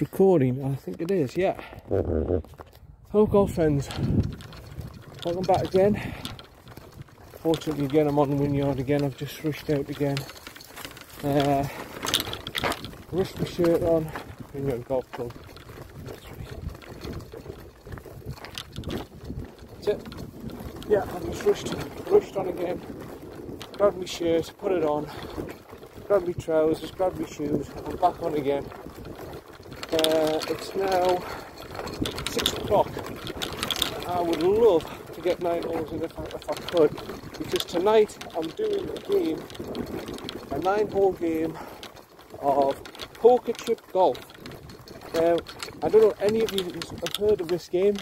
recording? I think it is, yeah. Hello golf friends. Welcome back again. Fortunately again I'm on the again. I've just rushed out again. Uh, rushed my shirt on. Wynyard Golf Club. That's it. Yeah, I've just rushed, rushed on again. Grabbed my shirt, put it on. Grabbed my trousers, grabbed my shoes. I'm back on again. Uh, it's now six o'clock. I would love to get nine holes in if I, if I could, because tonight I'm doing a game, a nine-hole game of poker chip golf. Now, I don't know any of you have heard of this game.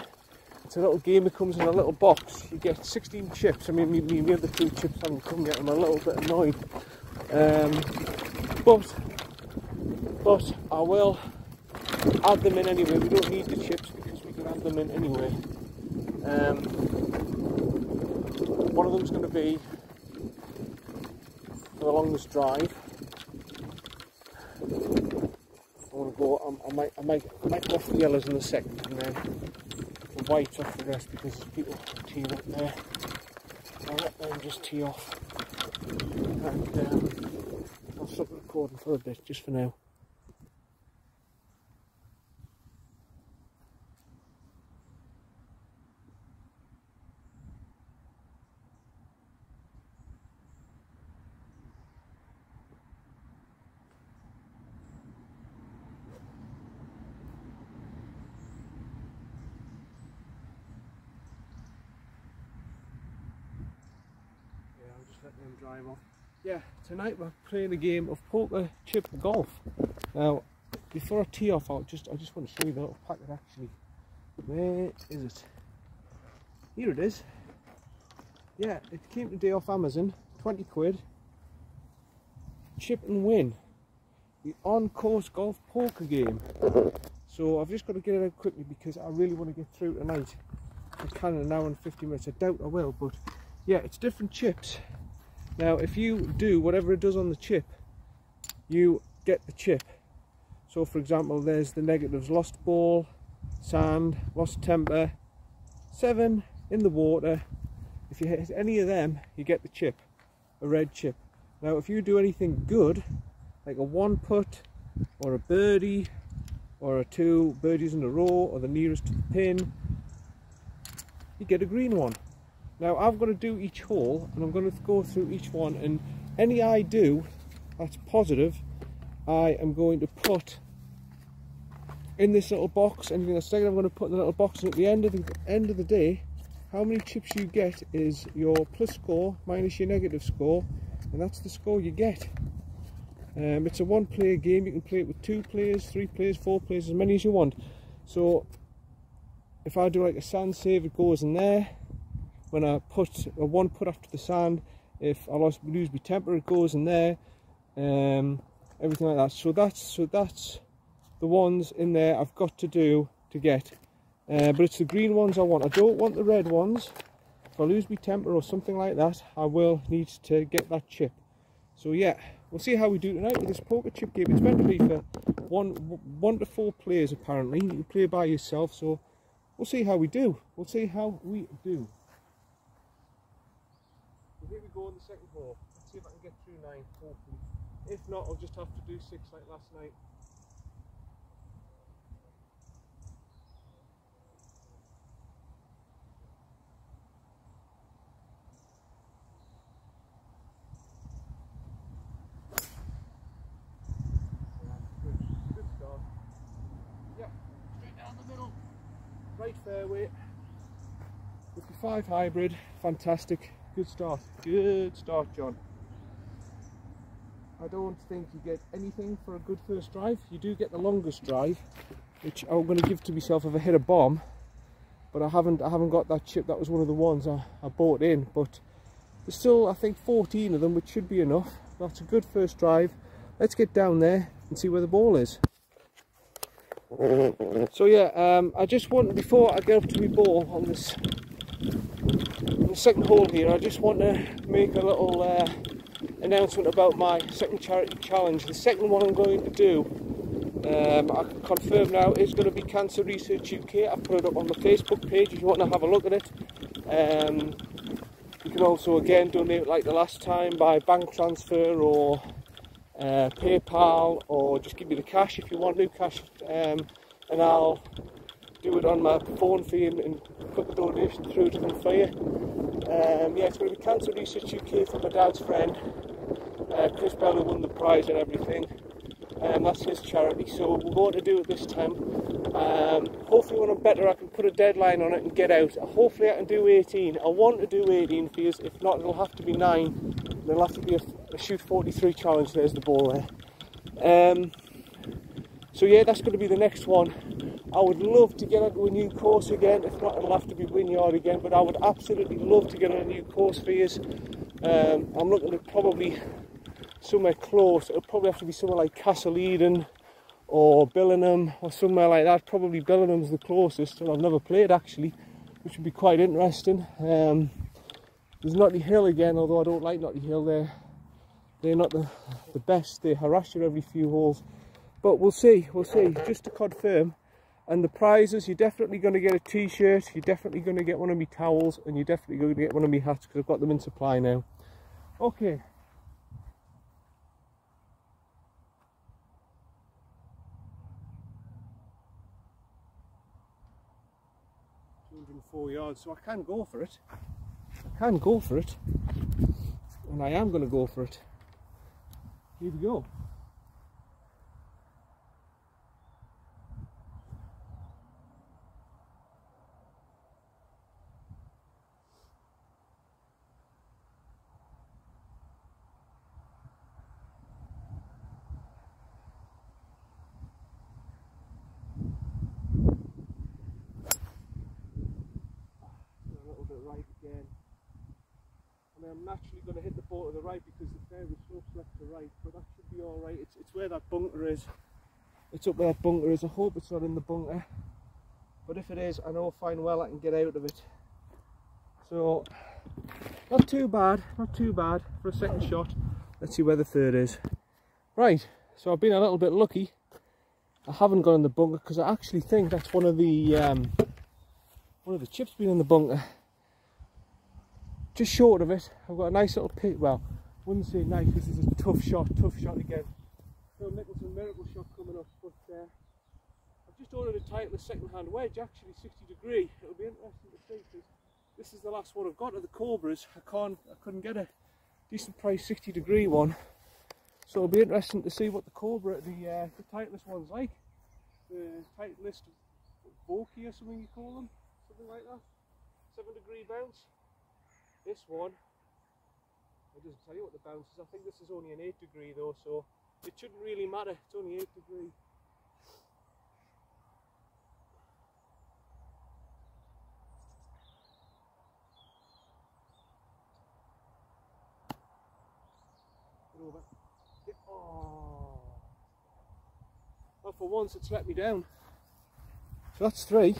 It's a little game that comes in a little box. You get 16 chips. I mean, me, me, the other two chips haven't come yet. I'm a little bit annoyed. Um, but, but I will add them in anyway. We don't need the chips because we can add them in anyway. Um, one of them's going to be the longest drive. I want to go. Um, I might. I might. I might go off the yellows in a second, and then the whites off the rest because people tee up there. I'll let them just tee off, and um, I'll stop recording for a bit, just for now. Tonight we're playing a game of poker chip golf. Now, before I tee off, I'll just I just want to show you the little packet actually. Where is it? Here it is. Yeah, it came today off Amazon, 20 quid. Chip and win. The on-course golf poker game. So I've just got to get it out quickly because I really want to get through tonight. I can in an hour and 50 minutes. I doubt I will, but yeah, it's different chips. Now, if you do whatever it does on the chip, you get the chip. So, for example, there's the negatives lost ball, sand, lost temper, seven in the water. If you hit any of them, you get the chip, a red chip. Now, if you do anything good, like a one putt, or a birdie, or a two birdies in a row, or the nearest to the pin, you get a green one. Now I've got to do each hole and I'm going to go through each one and any I do that's positive I am going to put in this little box. Anything that's second I'm going to put in the little box and at the end of the end of the day how many chips you get is your plus score minus your negative score and that's the score you get. Um, it's a one player game. You can play it with two players three players four players as many as you want. So if I do like a sand save it goes in there when I put a one put after the sand if I lost, lose my temper it goes in there um, everything like that. So that's so that's the ones in there I've got to do to get. Uh, but it's the green ones I want. I don't want the red ones. If I lose my temper or something like that I will need to get that chip. So yeah we'll see how we do tonight with this poker chip game. It's meant to be for one one to four players apparently. You play by yourself so we'll see how we do. We'll see how we do here we go on the second hole. Let's see if I can get through nine, hopefully. If not, I'll just have to do six like last night. Good, good start. Yep, straight down the middle. Right fairway. 55 hybrid, fantastic. Good start. Good start, John. I don't think you get anything for a good first drive. You do get the longest drive, which I'm going to give to myself if I hit a bomb. But I haven't. I haven't got that chip. That was one of the ones I, I bought in. But there's still, I think, 14 of them, which should be enough. That's a good first drive. Let's get down there and see where the ball is. So yeah, um, I just want before I get up to my ball on this second hole here, I just want to make a little uh, announcement about my second charity challenge. The second one I'm going to do Um, I can confirm now is going to be Cancer Research UK. I've put it up on the Facebook page if you want to have a look at it. Um, you can also again donate like the last time by bank transfer or uh, PayPal or just give me the cash if you want new cash um, and I'll do it on my phone for you and, put the donation through to them for you. Um, yeah, it's going to be Cancer Research UK for my dad's friend, uh, Chris Bell, who won the prize and everything. Um, that's his charity, so we're going to do it this time. Um, hopefully, when I'm better, I can put a deadline on it and get out. Hopefully, I can do 18. I want to do 18 for you. If not, it'll have to be 9. There'll have to be a, a shoot 43 challenge. There's the ball there. Um, so, yeah, that's going to be the next one. I would love to get onto a new course again. If not, it'll have to be Wynyard again. But I would absolutely love to get on a new course for you. Um, I'm looking at probably somewhere close. It'll probably have to be somewhere like Castle Eden or Billingham or somewhere like that. Probably Billingham's the closest, and I've never played actually, which would be quite interesting. Um, there's Notting Hill again, although I don't like Notting Hill. They're they're not the the best. They harass you every few holes, but we'll see. We'll see. Just to confirm. And the prizes, you're definitely going to get a t-shirt, you're definitely going to get one of my towels, and you're definitely going to get one of my hats because I've got them in supply now. Okay, 204 yards, so I can go for it. I can go for it. And I am going to go for it. Here we go. I'm naturally going to hit the ball to the right because the fairway slopes left to right, but that should be all right. It's, it's where that bunker is. It's up where that bunker is. I hope it's not in the bunker. But if it is, I know fine well I can get out of it. So, not too bad, not too bad for a second shot. Let's see where the third is. Right, so I've been a little bit lucky. I haven't gone in the bunker because I actually think that's one of the um, one of the chips being in the bunker just short of it. I've got a nice little pit. Well, wouldn't say nice. This is a tough shot. Tough shot again. Phil Mickelson miracle shot coming up, but uh, I've just ordered a Titleist second-hand wedge, actually 60 degree. It'll be interesting to see because this is the last one I've got of the Cobras. I can't, I couldn't get a decent price 60 degree one, so it'll be interesting to see what the Cobra, the uh, the one's like. The Titleist Vokey or something you call them, something like that. Seven degree bounce. This one, it doesn't tell you what the bounce is. I think this is only an 8 degree though, so it shouldn't really matter. It's only 8 degree. over. Oh. Well, for once it's let me down. So that's three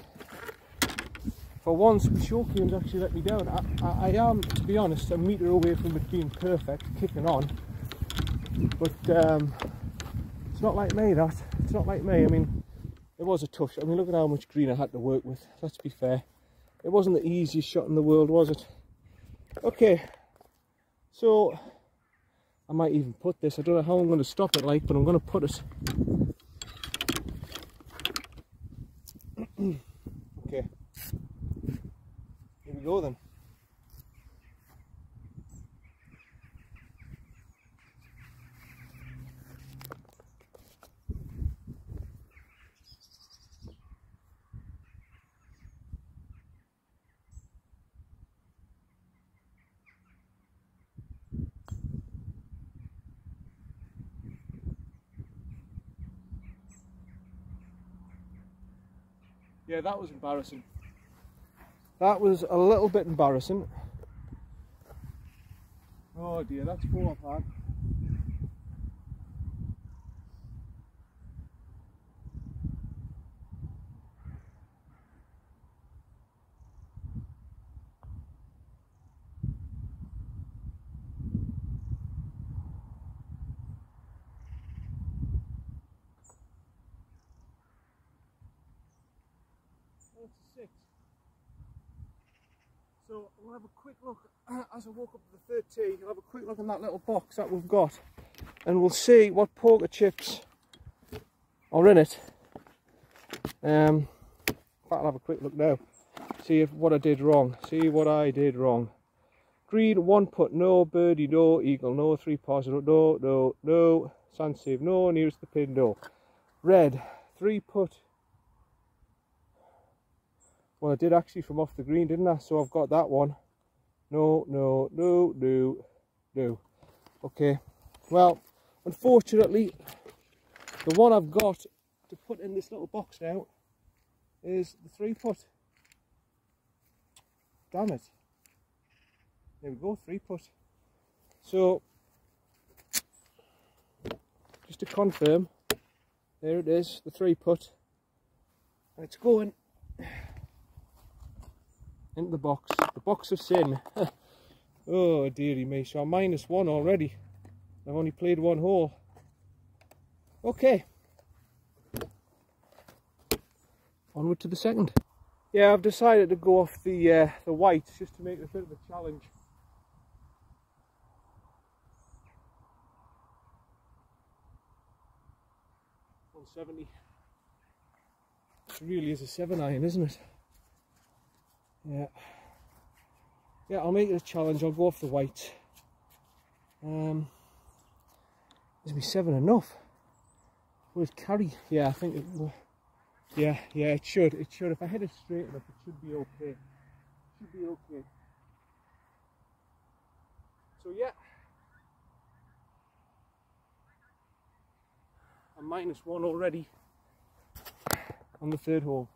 for once Shokian's actually let me down. I, I, I, am, to be honest, a metre away from it being perfect, kicking on. But um, it's not like me, that. It's not like me. I mean, it was a tough shot. I mean, look at how much green I had to work with. Let's be fair. It wasn't the easiest shot in the world, was it? Okay, so I might even put this. I don't know how I'm going to stop it like, but I'm going to put it. go then. Yeah, that was embarrassing. That was a little bit embarrassing. Oh dear, that's four I've. That's six. So we'll have a quick look as I walk up to the third tee. I'll have a quick look in that little box that we've got, and we'll see what poker chips are in it. Um, I'll have a quick look now. See if what I did wrong. See what I did wrong. Green, one put, no. Birdie, no. Eagle, no. Three pars, no. No, no. Sand save, no. Nearest the pin, no. Red, three putt. Well, I did actually from off the green, didn't I? So I've got that one. No, no, no, no, no. Okay. Well, unfortunately, the one I've got to put in this little box now is the three putt. Damn it. There we go, three putt. So, just to confirm, there it is, the three putt. And it's going into the box, the box of sin. oh dearie me, so I'm minus one already. I've only played one hole. Okay. Onward to the second. Yeah, I've decided to go off the uh, the white just to make it a bit of a challenge. One seventy. It really is a seven iron, isn't it? Yeah. Yeah, I'll make it a challenge. I'll go off the white. Um, is me seven enough? Where's carry? Yeah, I think it will. Yeah, yeah, it should. It should. If I hit it straight enough, it should be okay. It should be okay. So yeah. I'm minus one already on the third hole.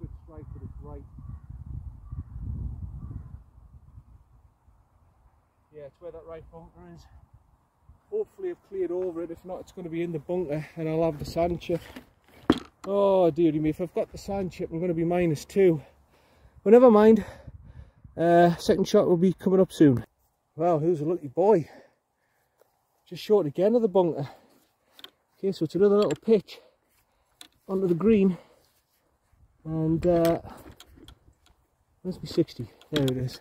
Good strike, but it's right. Yeah, it's where that right bunker is. Hopefully I've cleared over it, if not it's going to be in the bunker and I'll have the sand chip. Oh dearie me, if I've got the sand chip I'm going to be minus two. But never mind, uh, second shot will be coming up soon. Well, who's a lucky boy? Just short again of the bunker. Okay, so it's another little pitch onto the green. And uh, must be 60. There it is.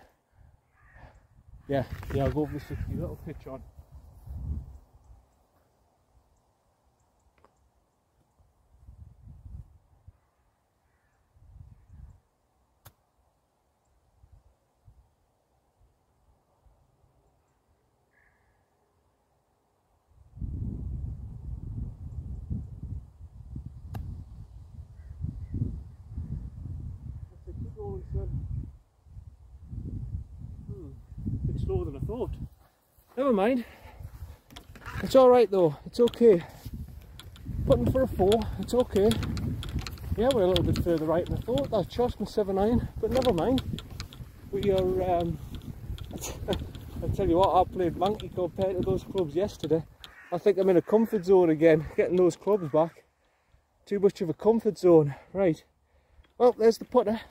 Yeah, yeah, I'll go over the 60. Little pitch on. That's it, keep rolling, son. Hmm, bit slower than I thought. Never mind. It's alright though, it's okay. Putting for a four, it's okay. Yeah, we're a little bit further right than I thought. That shot's my 7 iron, but never mind. We are, um, I tell you what, I played monkey compared to those clubs yesterday. I think I'm in a comfort zone again, getting those clubs back. Too much of a comfort zone. Right. Well, there's the putter.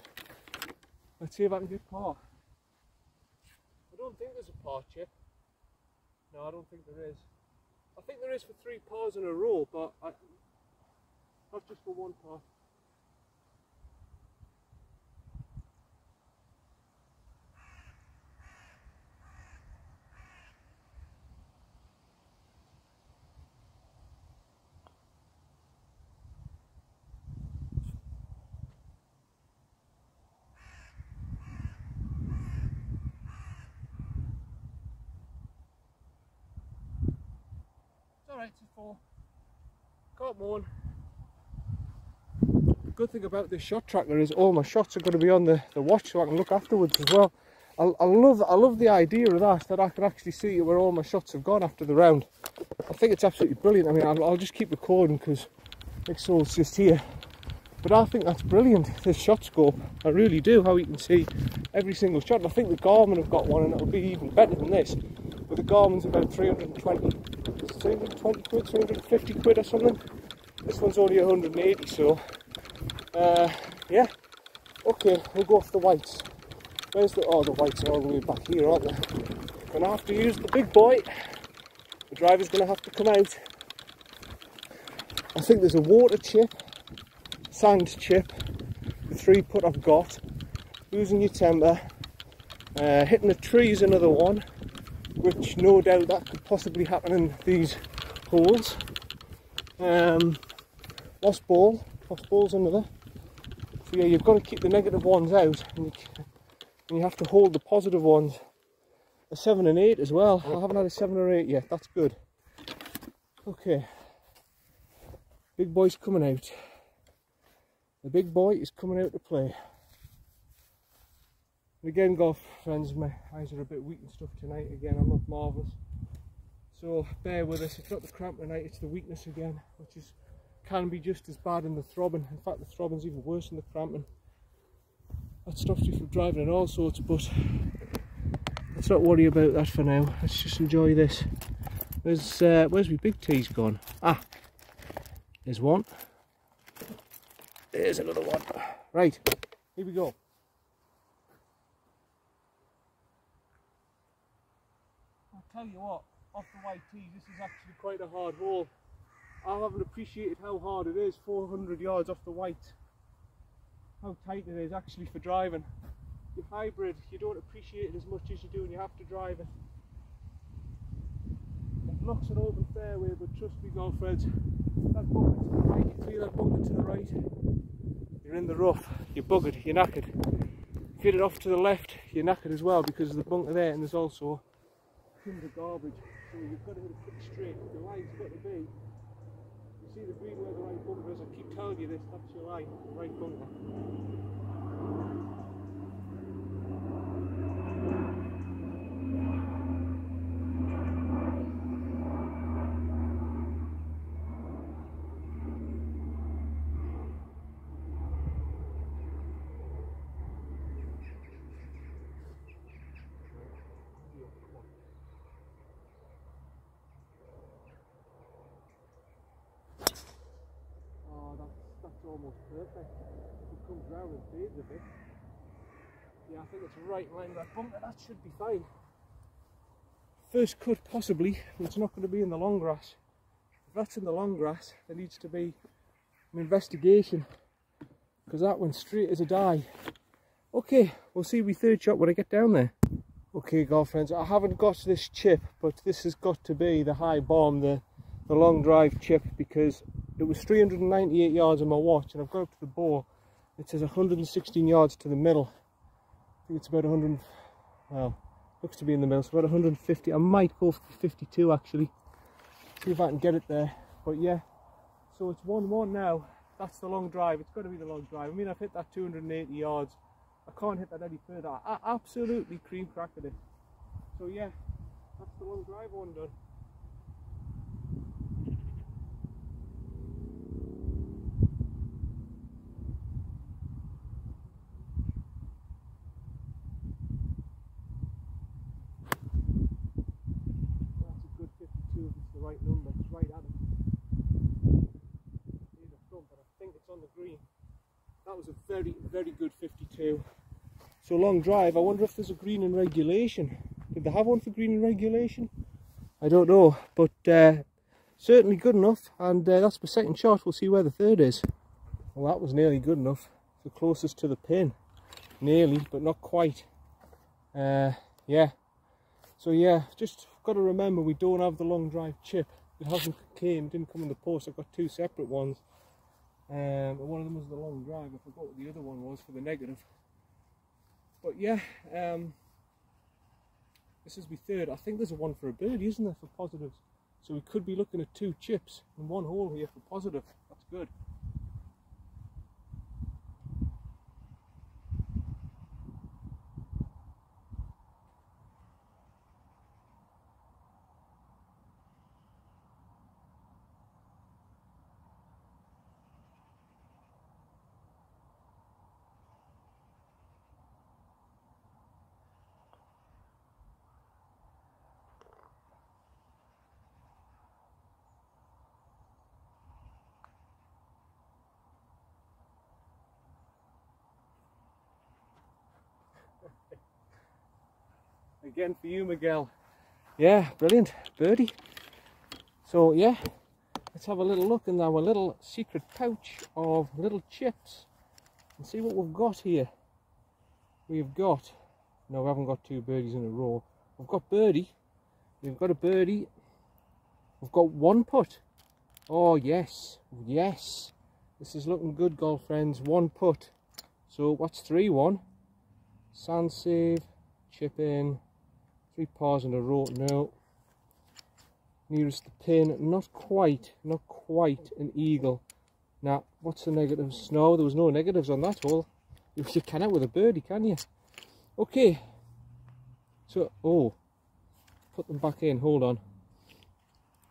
Let's see if I can get par. I don't think there's a par chip. No, I don't think there is. I think there is for three pars in a row, but I, not just for one par. It's it's good thing about this shot tracker is all my shots are going to be on the, the watch so I can look afterwards as well. I, I love I love the idea of that, that I can actually see where all my shots have gone after the round. I think it's absolutely brilliant. I mean, I'll, I'll just keep recording because Nick Soul's just here. But I think that's brilliant, this shot scope. I really do, how you can see every single shot. And I think the Garmin have got one and it'll be even better than this. But the Garmin's about 320, 320 quid, 350 quid or something. This one's only 180, so uh, yeah. Okay, we'll go off the whites. Where's the oh the whites are all the way back here, aren't they? Gonna have to use the big boy. The driver's gonna have to come out. I think there's a water chip, sand chip, the three put I've got, losing your temper, uh, hitting the tree is another one, which no doubt that could possibly happen in these holes. Um, lost ball, lost ball's another. So yeah, you've got to keep the negative ones out, and you, and you have to hold the positive ones. A seven and eight as well. I haven't had a seven or eight yet. That's good. Okay. Big boy's coming out. The big boy is coming out to play. And again, golf friends, my eyes are a bit weak and stuff tonight. Again, I'm not marvellous. So bear with us. It's not the cramp tonight, it's the weakness again, which is can be just as bad in the throbbing. In fact, the throbbing's even worse than the cramping. That stops you from driving and all sorts, but let's not worry about that for now. Let's just enjoy this. Where's, uh, where's my big tees gone? Ah, there's one. There's another one. Right, here we go. Tell you what, off the white tee, this is actually quite a hard hole. I haven't appreciated how hard it is, 400 yards off the white. How tight it is actually for driving. Your hybrid, you don't appreciate it as much as you do and you have to drive it. It looks an open fairway, but trust me, golfers, that bunker to the right, you feel that bunker to the right, you're in the rough, you're buggered, you're knackered. If you hit it off to the left, you're knackered as well because there's the bunker there and there's also timber garbage. So you've got to hit it pretty straight. The line's got to be, you see the green where the right bunker is, I keep telling you this, that's your line, the right bunker. Oh, that's, that's almost perfect. It comes round and fades a bit. Yeah, I think it's right line that bunker. That should be fine. First cut, possibly, it's not going to be in the long grass. If that's in the long grass, there needs to be an investigation because that went straight as a die. Okay, we'll see we third shot when I get down there. Okay, golf friends, I haven't got this chip, but this has got to be the high bomb, the, the long drive chip, because it was 398 yards on my watch, and I've got up to the ball. It says 116 yards to the middle. Think it's about 100, well, looks to be in the middle, so about 150. I might go for 52 actually. See if I can get it there. But yeah, so it's 1-1 now. That's the long drive. It's got to be the long drive. I mean, I've hit that 280 yards. I can't hit that any further. I absolutely cream cracked it. So yeah, that's the long drive one done. That's a good 52 if it's the right number. It's right at it. Near the front, but I think it's on the green. That was a very, good 52. So long drive. I wonder if there's a green in regulation. Did they have one for green in regulation? I don't know, but uh, certainly good enough. And uh, that's my second shot. We'll see where the third is. Well, that was nearly good enough. The closest to the pin. Nearly, but not quite. Uh, yeah. So yeah, just got to remember we don't have the long drive chip. It hasn't came, didn't come in the post. I've got two separate ones. Um, one of them was the long drive. I forgot what the other one was for the negative. But yeah, um, this is my third. I think there's a one for a birdie, isn't there, for positives? So we could be looking at two chips in one hole here for positive. That's good. Again for you, Miguel. Yeah, brilliant. Birdie. So, yeah, let's have a little look in our little secret pouch of little chips and see what we've got here. We've got, no, we haven't got two birdies in a row. We've got birdie. We've got a birdie. We've got one putt. Oh, yes. Yes. This is looking good, golf friends. One putt. So, what's 3-1? Sand save, chip in, three pars in a row. No. Nearest the pin. Not quite. Not quite an eagle. Now, what's the negatives? No, there was no negatives on that hole. You can out with a birdie, can you? Okay. So, oh, put them back in. Hold on.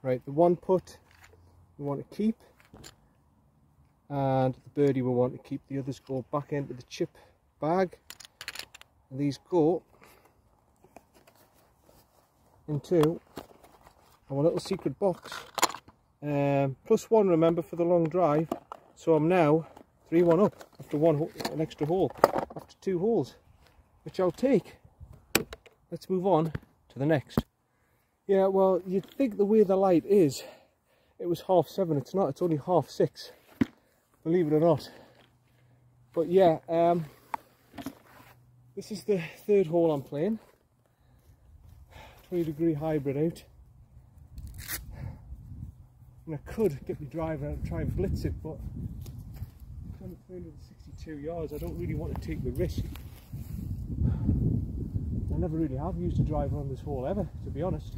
Right, the one put we want to keep, and the birdie we want to keep. The others go back into the chip bag. And these go into our little secret box. Um, plus one, remember, for the long drive. So I'm now 3-1 up after one an extra hole, after two holes, which I'll take. Let's move on to the next. Yeah, well, you'd think the way the light is, it was half seven. It's not, it's only half six, believe it or not. But yeah, um, this is the third hole I'm playing. 20 degree hybrid out. And I could get the driver out and try and blitz it, but it's only 362 yards. I don't really want to take the risk. I never really have used a driver on this hole ever, to be honest.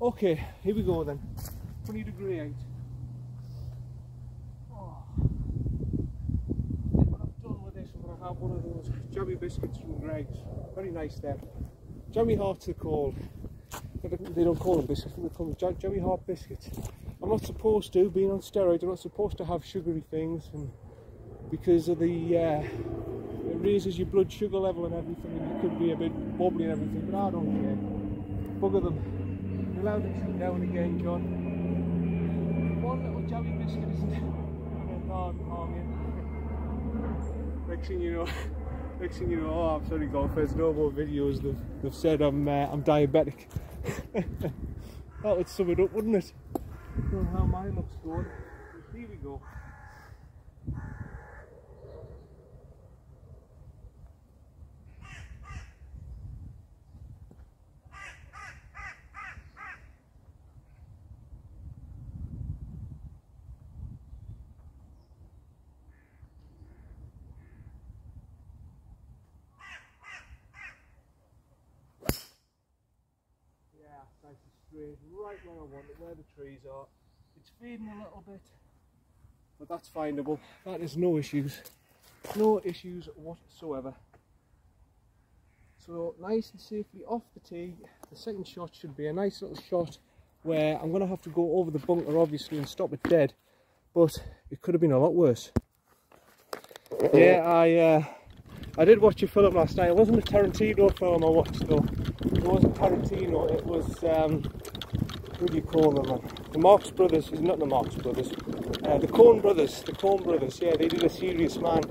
Okay, here we go then. 20 degree out. Oh. what I've done with this, I'm going to have one of those jammy biscuits from Greggs. Very nice there. Jammy hearts are called. They don't call them biscuits, they call them jammy heart biscuits. I'm not supposed to, being on steroids, I'm not supposed to have sugary things and because of the, uh, it raises your blood sugar level and everything and you could be a bit wobbly and everything, but I don't care. Bugger them. You're allowed to now and again, John. One little jammy biscuit isn't to harm you. Next thing you know, next thing you know, oh I'm sorry golfers, no more videos, they've, they've said I'm, uh, I'm diabetic. that would sum it up, wouldn't it? know how mine looks good. Here we go. Right where I want it, where the trees are. It's feeding a little bit, but that's findable. That is no issues. No issues whatsoever. So nice and safely off the tee. The second shot should be a nice little shot where I'm going to have to go over the bunker obviously and stop it dead. But it could have been a lot worse. Yeah, I uh, I did watch your film last night. It wasn't a Tarantino film I watched though. It wasn't Tarantino. It was um, what do you call them? The Marx Brothers. Is not the Marx Brothers. Uh, the Coen Brothers. The Coen Brothers. Yeah, they did a Serious Man.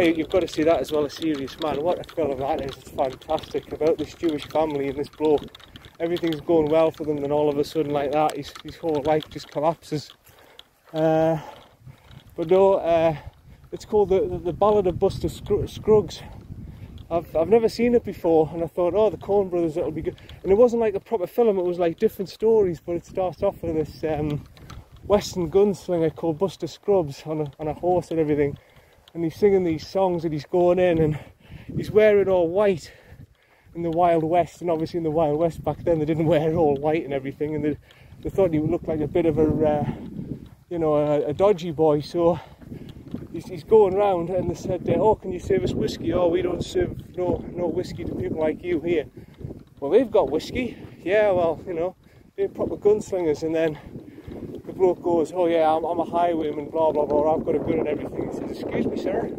You've got to see that as well. A Serious Man. What a film that is! It's fantastic about this Jewish family and this bloke. Everything's going well for them, and all of a sudden, like that, his, his whole life just collapses. Uh, but no. Uh, it's called the, the, the Ballad of Buster Scruggs. I've, I've never seen it before and I thought, oh, the Coen Brothers, that'll be good. And it wasn't like a proper film, it was like different stories, but it starts off with this um, Western gunslinger called Buster Scruggs on a, on a horse and everything. And he's singing these songs and he's going in and he's wearing all white in the Wild West. And obviously in the Wild West back then they didn't wear all white and everything. And they, they thought he would look like a bit of a, uh, you know, a, a dodgy boy. So he's, he's going round and they said, oh, can you serve us whiskey? Oh, we don't serve no, no whiskey to people like you here. Well, they've got whiskey. Yeah, well, you know, they're proper gunslingers. And then the bloke goes, oh yeah, I'm, I'm a highwayman, blah, blah, blah, I've got a gun and everything. He says, excuse me, sir.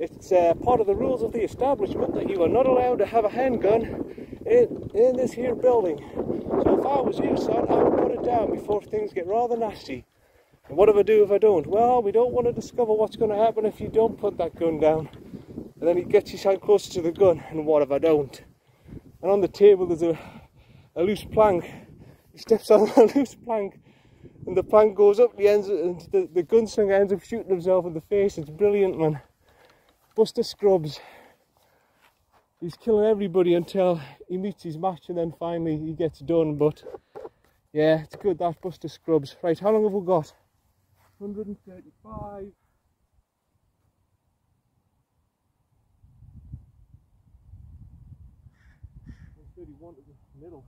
It's uh, part of the rules of the establishment that you are not allowed to have a handgun in, in this here building. So if I was you, son, I would put it down before things get rather nasty. What do I do if I don't? Well, we don't want to discover what's going to happen if you don't put that gun down. And then he gets his hand closer to the gun, and what if I don't? and on the table there's a, a loose plank. He steps on a loose plank and the plank goes up, he ends and the, the gunslinger ends up shooting himself in the face. It's brilliant man. Buster Scruggs. He's killing everybody until he meets his match and then finally he gets done. But yeah, it's good that Buster Scruggs. Right, how long have we got? 135. 31 to the middle.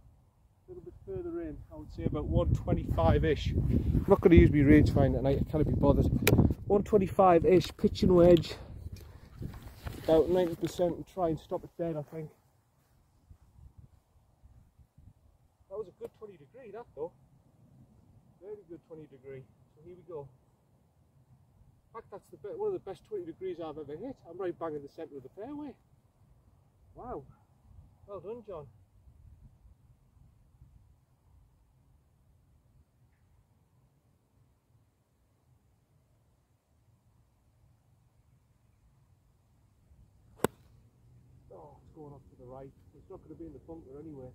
A little bit further in, I would say about 125-ish. I'm not going to use my rangefinder tonight, I can't be bothered. 125-ish, pitching wedge. About 90% and try and stop it dead, I think. That was a good 20 degree, that though. Very good 20 degree. Here we go. In fact, that's the best, one of the best 20 degrees I've ever hit. I'm right bang in the centre of the fairway. Wow. Well done, John. Oh, it's going off to the right. It's not going to be in the bunker anyway.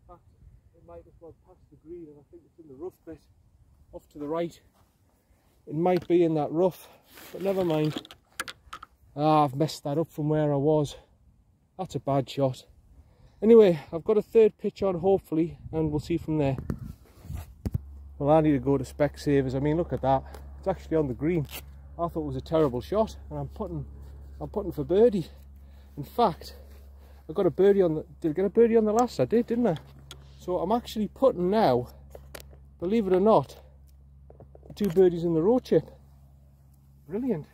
In fact, it might the green and I think it's in the rough bit off to the right. It might be in that rough, but never mind. Ah, I've messed that up from where I was. That's a bad shot. Anyway, I've got a third pitch on hopefully, and we'll see from there. Well, I need to go to Specsavers. I mean, look at that. It's actually on the green. I thought it was a terrible shot, and I'm putting, I'm putting for birdie. In fact, I got a birdie on the. Did I get a birdie on the last? I did, didn't I? So I'm actually putting now. Believe it or not, two birdies in the row chip. Brilliant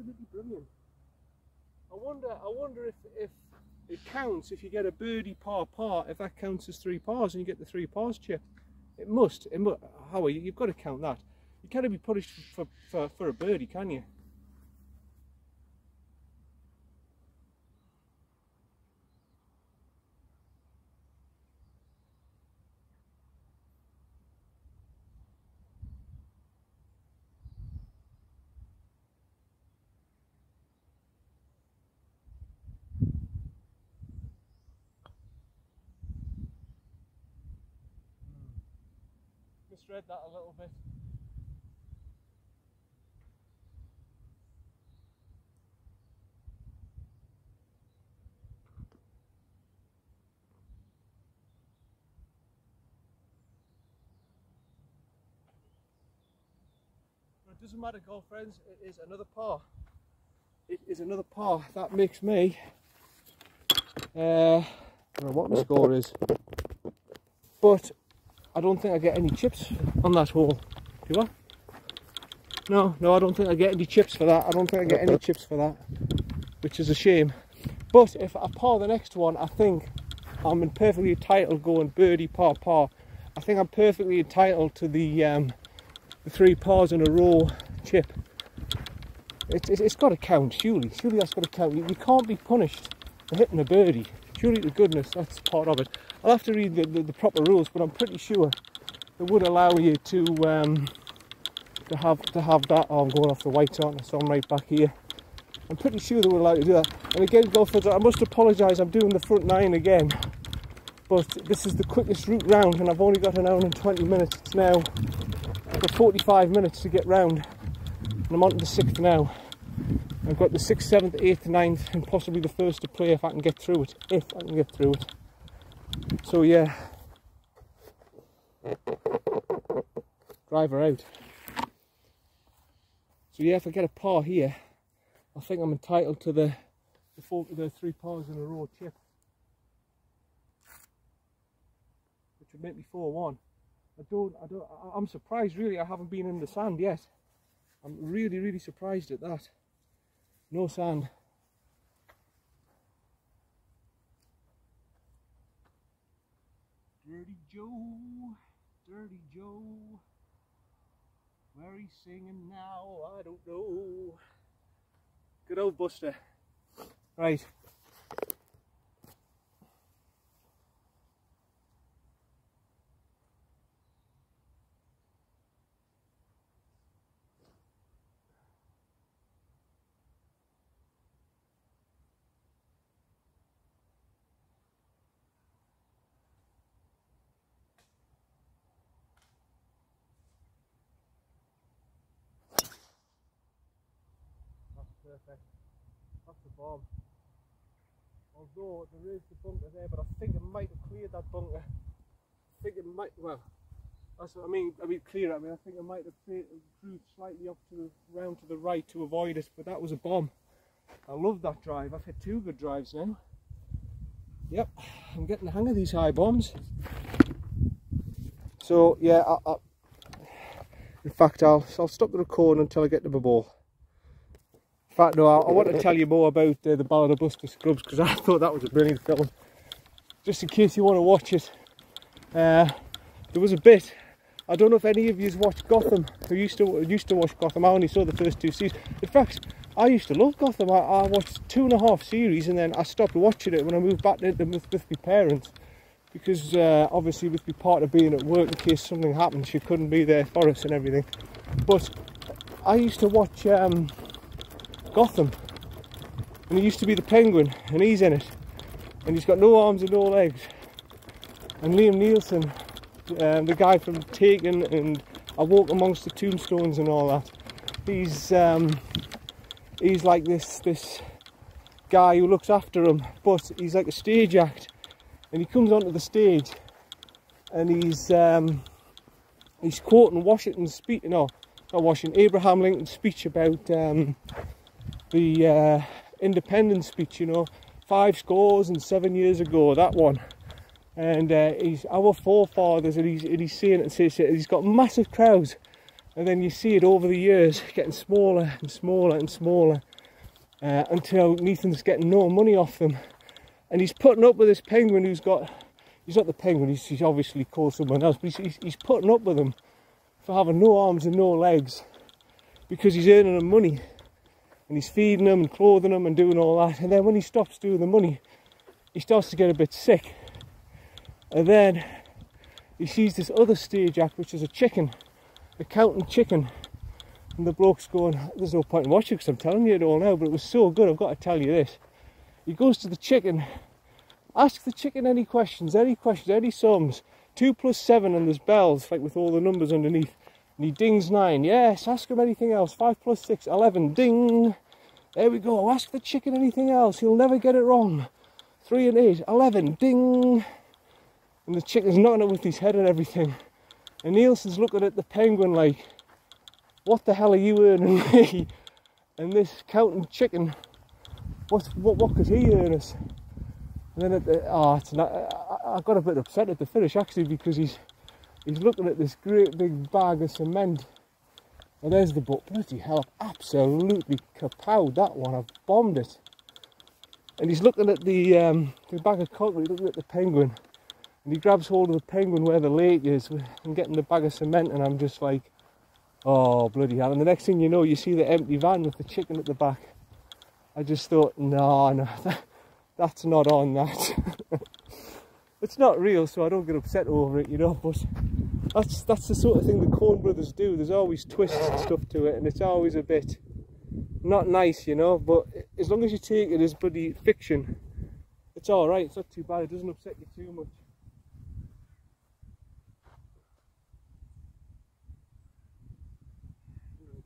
absolutely brilliant. I wonder, I wonder if, if it counts if you get a birdie par par, if that counts as three pars and you get the three pars chip. It must. It must. Howie, you've got to count that. You can't be punished for, for, for a birdie, can you? Misread that a little bit. it doesn't matter golf friends, it is another par. It is another par. That makes me, uh, I don't know what my score is, but I don't think I get any chips on that hole. Do I? No, no, I don't think I get any chips for that. I don't think I get any chips for that, which is a shame. But if I par the next one, I think I'm perfectly entitled going birdie par par. I think I'm perfectly entitled to the, um, the three pars in a row chip. It, it, it's got to count, surely. Surely that's got to count. You, you can't be punished for hitting a birdie. Surely to goodness, that's part of it. I'll have to read the, the, the proper rules, but I'm pretty sure it would allow you to um, to have to have that. Oh, I'm going off the white, aren't I? So I'm right back here. I'm pretty sure they would allow you to do that. And again, golfers, I must apologise. I'm doing the front nine again, but this is the quickest route round, and I've only got an hour and 20 minutes. It's now got 45 minutes to get round, and I'm on to the sixth now. I've got the 6th, 7th, 8th, ninth, and possibly the first to play if I can get through it. If I can get through it. So yeah. Driver out. So yeah, if I get a par here, I think I'm entitled to the the, four, the three pars in a row chip. Which would make me 4-1. I don't, I don't, I'm surprised really I haven't been in the sand yet. I'm really, really surprised at that. No sand. Dirty Joe, Dirty Joe. Where he's singing now, I don't know. Good old Buster. Right. perfect. Bomb. Although there is the bunker there, but I think it might have cleared that bunker. I think it might, well, that's what I mean, I mean clear, I mean I think it might have drew slightly up to the, round to the right to avoid it, but that was a bomb. I love that drive, I've had two good drives now. Yep, I'm getting the hang of these high bombs. So yeah, I, I, in fact I'll, I'll stop the recording until I get to the ball. Fact no, I, I want to tell you more about uh, the Ballad of Buster Scruggs because I thought that was a brilliant film. Just in case you want to watch it. Uh, there was a bit I don't know if any of you watched Gotham, who used to used to watch Gotham. I only saw the first two seasons. In fact, I used to love Gotham. I, I watched two and a half series and then I stopped watching it when I moved back into with, with my parents because uh, obviously with me part of being at work in case something happened, she couldn't be there for us and everything. But I used to watch um, Gotham, and he used to be the Penguin, and he's in it, and he's got no arms and no legs. And Liam Neeson um, the guy from Taken and I Walk Amongst the Tombstones and all that. He's um, he's like this this guy who looks after him, but he's like a stage act, and he comes onto the stage, and he's um, he's quoting Washington's speech, no, not Washington, Abraham Lincoln's speech about um, the uh, independence speech, you know, five scores and seven years ago, that one and uh, he's our forefathers, and he's, and he's seeing it and says he's got massive crowds, and then you see it over the years getting smaller and smaller and smaller uh, until Nathan's getting no money off them, and he's putting up with this penguin who's got. He's not the penguin. He's, he's obviously called someone else, but he's, he's, he's putting up with them for having no arms and no legs because he's earning them money and he's feeding them and clothing them and doing all that. And then when he stops doing the money, he starts to get a bit sick and then he sees this other stage act, which is a chicken, a counting chicken. And the bloke's going, There's no point in watching because I'm telling you it all now, but it was so good, I've got to tell you this. He goes to the chicken, asks the chicken any questions, any questions, any sums. Two plus seven, and there's bells, like with all the numbers underneath. He dings nine. Yes, ask him anything else. Five plus six, eleven. Ding. There we go. Ask the chicken anything else. He'll never get it wrong. Three and eight, eleven. Ding and the chicken's knocking it with his head and everything. And Neeson's looking at the penguin like, what the hell are you earning me? And this counting chicken, what what what could he earn us? And then at the, oh, it's not, I, I got a bit upset at the finish actually because he's he's looking at this great big bag of cement. And there's the boat. Bloody hell, I've absolutely kapowed that one. I've bombed it. And he's looking at the um, the bag of concrete, looking at the penguin and he grabs hold of the penguin where the lake is and getting the bag of cement and I'm just like oh bloody hell and the next thing you know you see the empty van with the chicken at the back I just thought no no that, that's not on that it's not real so I don't get upset over it you know but that's that's the sort of thing the Coen brothers do there's always twists and stuff to it and it's always a bit not nice you know but as long as you take it as bloody fiction it's alright it's not too bad it doesn't upset you too much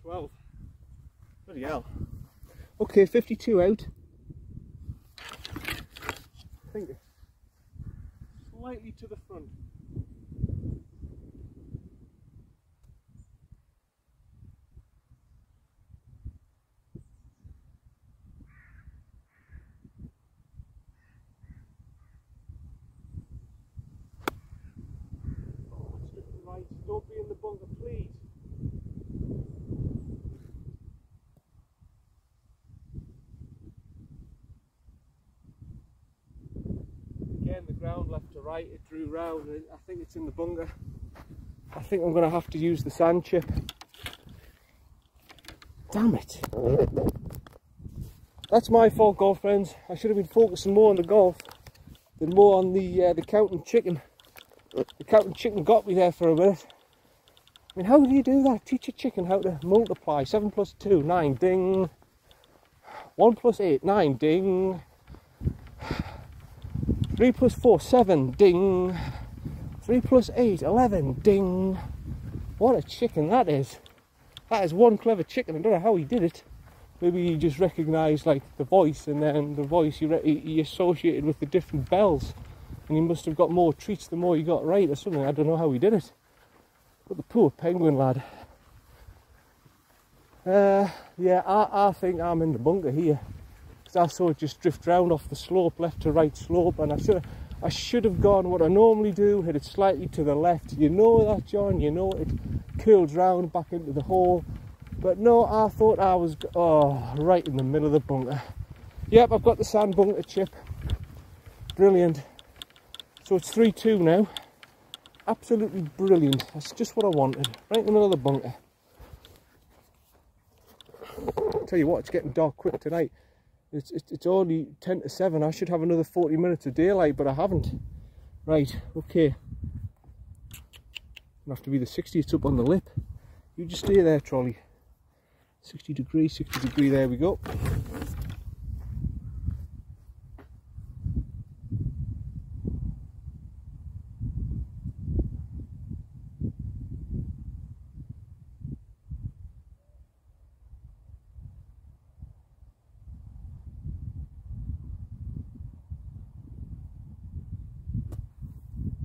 12. Bloody hell. Okay, 52 out. I think slightly to the front. Right, it drew round. I think it's in the bunker. I think I'm going to have to use the sand chip. Damn it. That's my fault, golf friends. I should have been focusing more on the golf than more on the uh, the counting chicken. The counting chicken got me there for a minute. I mean, how do you do that? Teach a chicken how to multiply. 7 plus 2, 9, ding. 1 plus 8, 9, ding. 3 plus 4, 7, ding. 3 plus 8, 11, ding. What a chicken that is. That is one clever chicken. I don't know how he did it. maybe he just recognised like the voice, and then the voice he, you associated with the different bells, and he must have got more treats the more he got right or something. I don't know how he did it, but the poor penguin lad. Uh, yeah, I, I think I'm in the bunker here I saw it just drift round off the slope, left to right slope, and I should I should have gone what I normally do, hit it slightly to the left. You know that, John. You know it curls round back into the hole. But no, I thought I was oh right in the middle of the bunker. Yep, I've got the sand bunker chip. Brilliant. So it's 3-2 now. Absolutely brilliant. That's just what I wanted. Right in the middle of the bunker. Tell you what, it's getting dark quick tonight. It's, it's, it's only 10 to 7. I should have another 40 minutes of daylight, but I haven't. Right, okay. Gonna have to be the 60. It's up on the lip. You just stay there, trolley. 60 degree, 60 degree, there we go.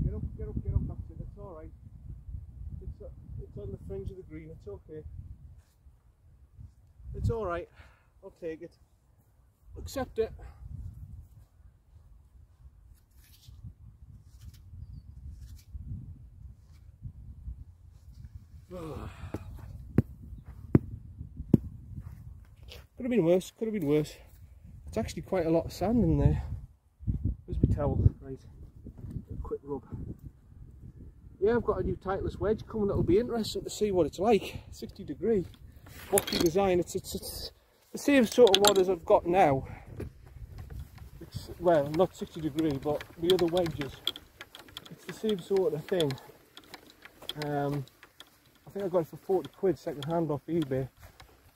Get up, get up, get up, that's it, it's alright. It's, uh, it's on the fringe of the green, it's okay. It's alright, I'll take it. Accept it. Could have been worse, could have been worse. It's actually quite a lot of sand in there. Where's my towel? Right. A quick rub. Yeah, I've got a new Titleist wedge coming It'll be interesting to see what it's like. 60 degree. Boxy design. It's, it's, it's the same sort of one as I've got now. It's, well, not 60 degree, but the other wedges. It's the same sort of thing. Um, I think I got it for 40 quid second hand off eBay.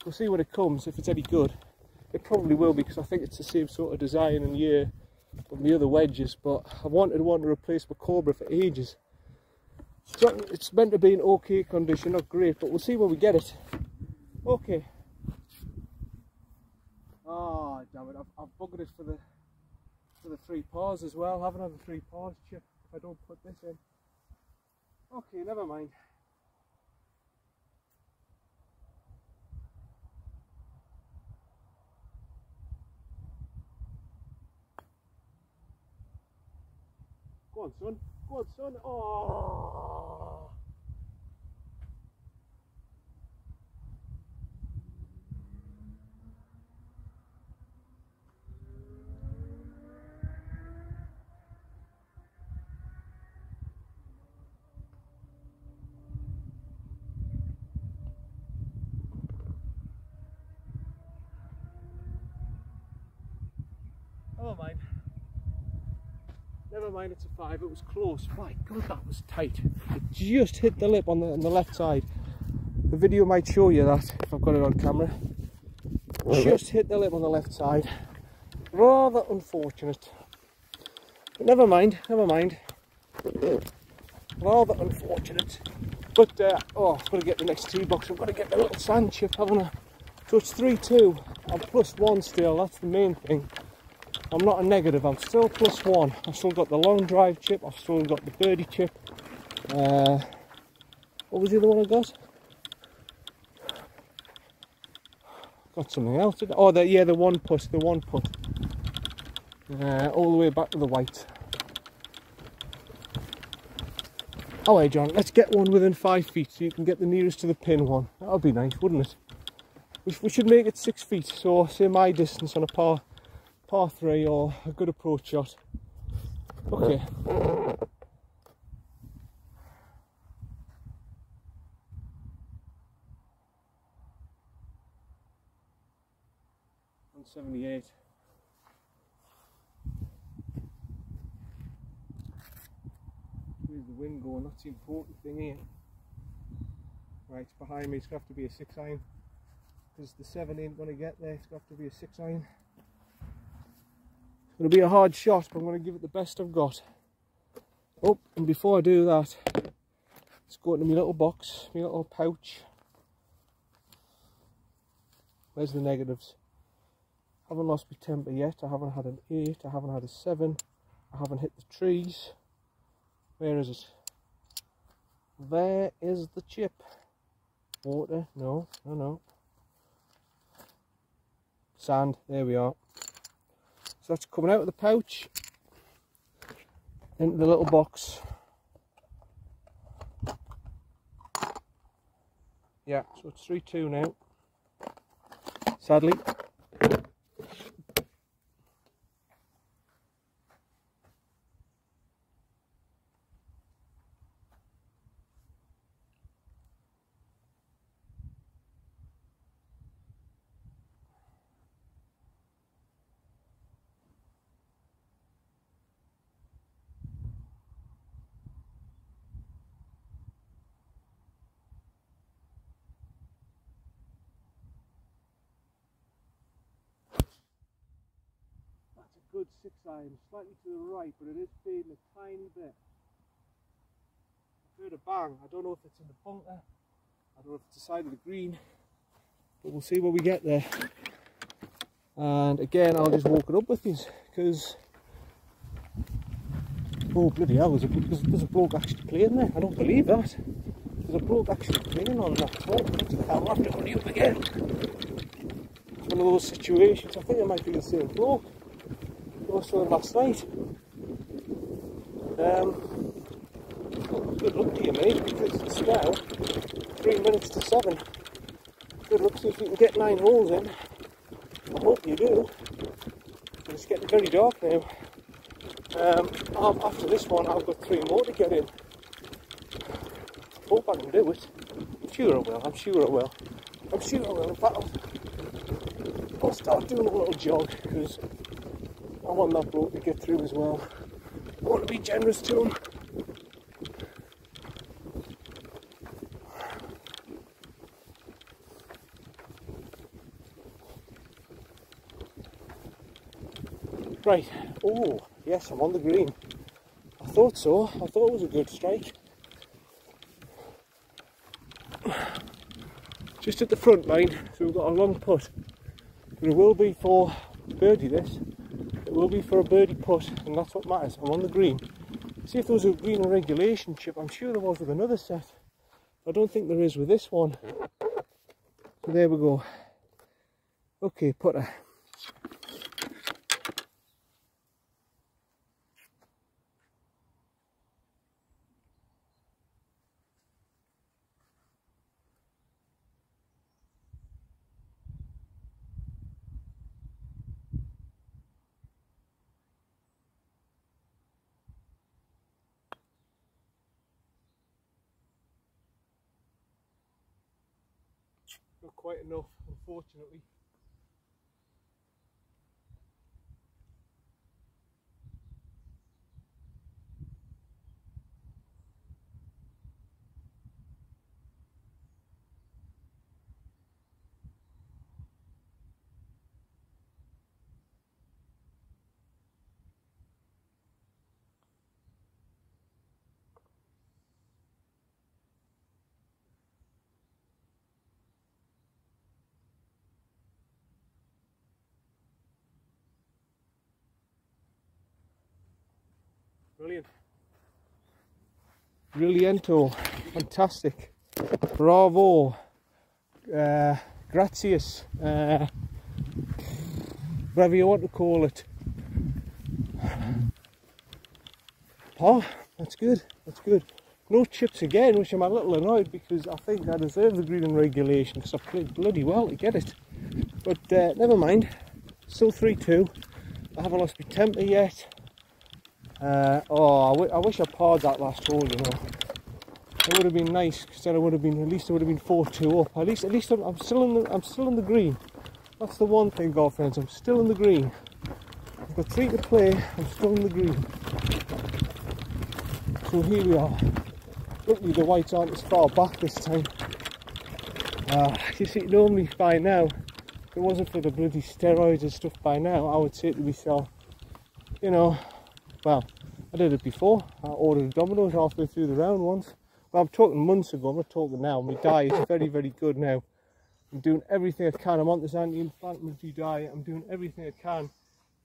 We'll see when it comes, if it's any good. It probably will because I think it's the same sort of design and year from the other wedges, but I wanted one to replace my Cobra for ages. It's meant to be in okay condition, not great, but we'll see when we get it. Okay. Oh, damn it, I've, I've buggered it for the for the three paws as well. I haven't had the three paws chip if I don't put this in. Okay, never mind. Go on, son. Go on, son. Oh. A five. It was close. My God, that was tight. It just hit the lip on the on the left side. The video might show you that if I've got it on camera. Just hit the lip on the left side. Rather unfortunate. But never mind. Never mind. Rather unfortunate. But uh, oh, I've got to get the next tee box. I've got to get the little sand chip, haven't I? So it's three two. I'm plus one still. That's the main thing. I'm not a negative, I'm still plus one. I've still got the long drive chip, I've still got the birdie chip. Uh, what was the other one I got? Got something else. Oh, the, yeah, the one putt, the one putt. Uh, all the way back to the white. Oh, hey, John, let's get one within five feet so you can get the nearest to the pin one. That would be nice, wouldn't it? We, we should make it six feet, so say my distance on a par par three or a good approach shot. Okay. One seventy eight. Where's the wind going? That's the important thing here. Right, behind me it's gonna have to be a six iron. Because the seven ain't gonna get there, it's gonna have to be a six iron. It'll be a hard shot, but I'm going to give it the best I've got. Oh, and before I do that, let's go into my little box, my little pouch. Where's the negatives? Haven't lost my temper yet. I haven't had an 8. I haven't had a 7. I haven't hit the trees. Where is it? There is the chip. Water? No, no, no. Sand. There we are. So that's coming out of the pouch into the little box. Yeah, so it's 3-2 now. Sadly. Slightly to the right, but it is fading a tiny bit. I've heard a bang. I don't know if it's in the bunker. I don't know if it's the side of the green, but we'll see when we get there. And again, I'll just walk it up with you because oh bloody hell, there's a, there's, there's a bloke actually playing there. I don't believe that. There's a bloke actually playing on that. Oh, bloody hell, have to run up again. It's one of those situations. I think it might be the same bloke also last night. Um, good luck to you, mate, because it's now three minutes to seven. Good luck see if you can get nine holes in. I hope you do. It's getting very dark now. Um, after this one, I've got three more to get in. Hope I can do it. I'm sure I will. I'm sure I will. I'm sure I will. Fact, I'll, I'll start doing a little jog because want that boat to get through as well. I want to be generous to him. Right, oh, yes, I'm on the green. I thought so, I thought it was a good strike. Just at the front line, so we've got a long putt. But it will be for birdie this. Will be for a birdie putt, and that's what matters. I'm on the green. See if there was a green regulation chip. I'm sure there was with another set. I don't think there is with this one. So there we go. Okay, putter. Not quite enough, unfortunately. Brilliant. Brillianto. Fantastic. Bravo. Uh, gratias. Uh, whatever you want to call it. Oh, that's good. That's good. No chips again, which I'm a little annoyed because I think I deserve the green and regulation because I played bloody well to get it. But uh, never mind. Still 3-2. I haven't lost my temper yet. Uh, oh, I, wish I parred that last hole, you know. It would have been nice because then it would have been at least it would have been four two up. At least at least I'm, I'm, still in the I'm still in the green. That's the one thing, golf friends. I'm still in the green. I've got three to play. I'm still in the green. So here we are. Luckily the whites aren't as far back this time. Uh, you see, normally by now, if it wasn't for the bloody steroids and stuff by now, I would say to myself, you know, well, I did it before. I ordered Domino's halfway through the round once. Well, I'm talking months ago, I'm not talking now. My diet is very, very good now. I'm doing everything I can. I'm on this anti-inflammatory diet. I'm doing everything I can.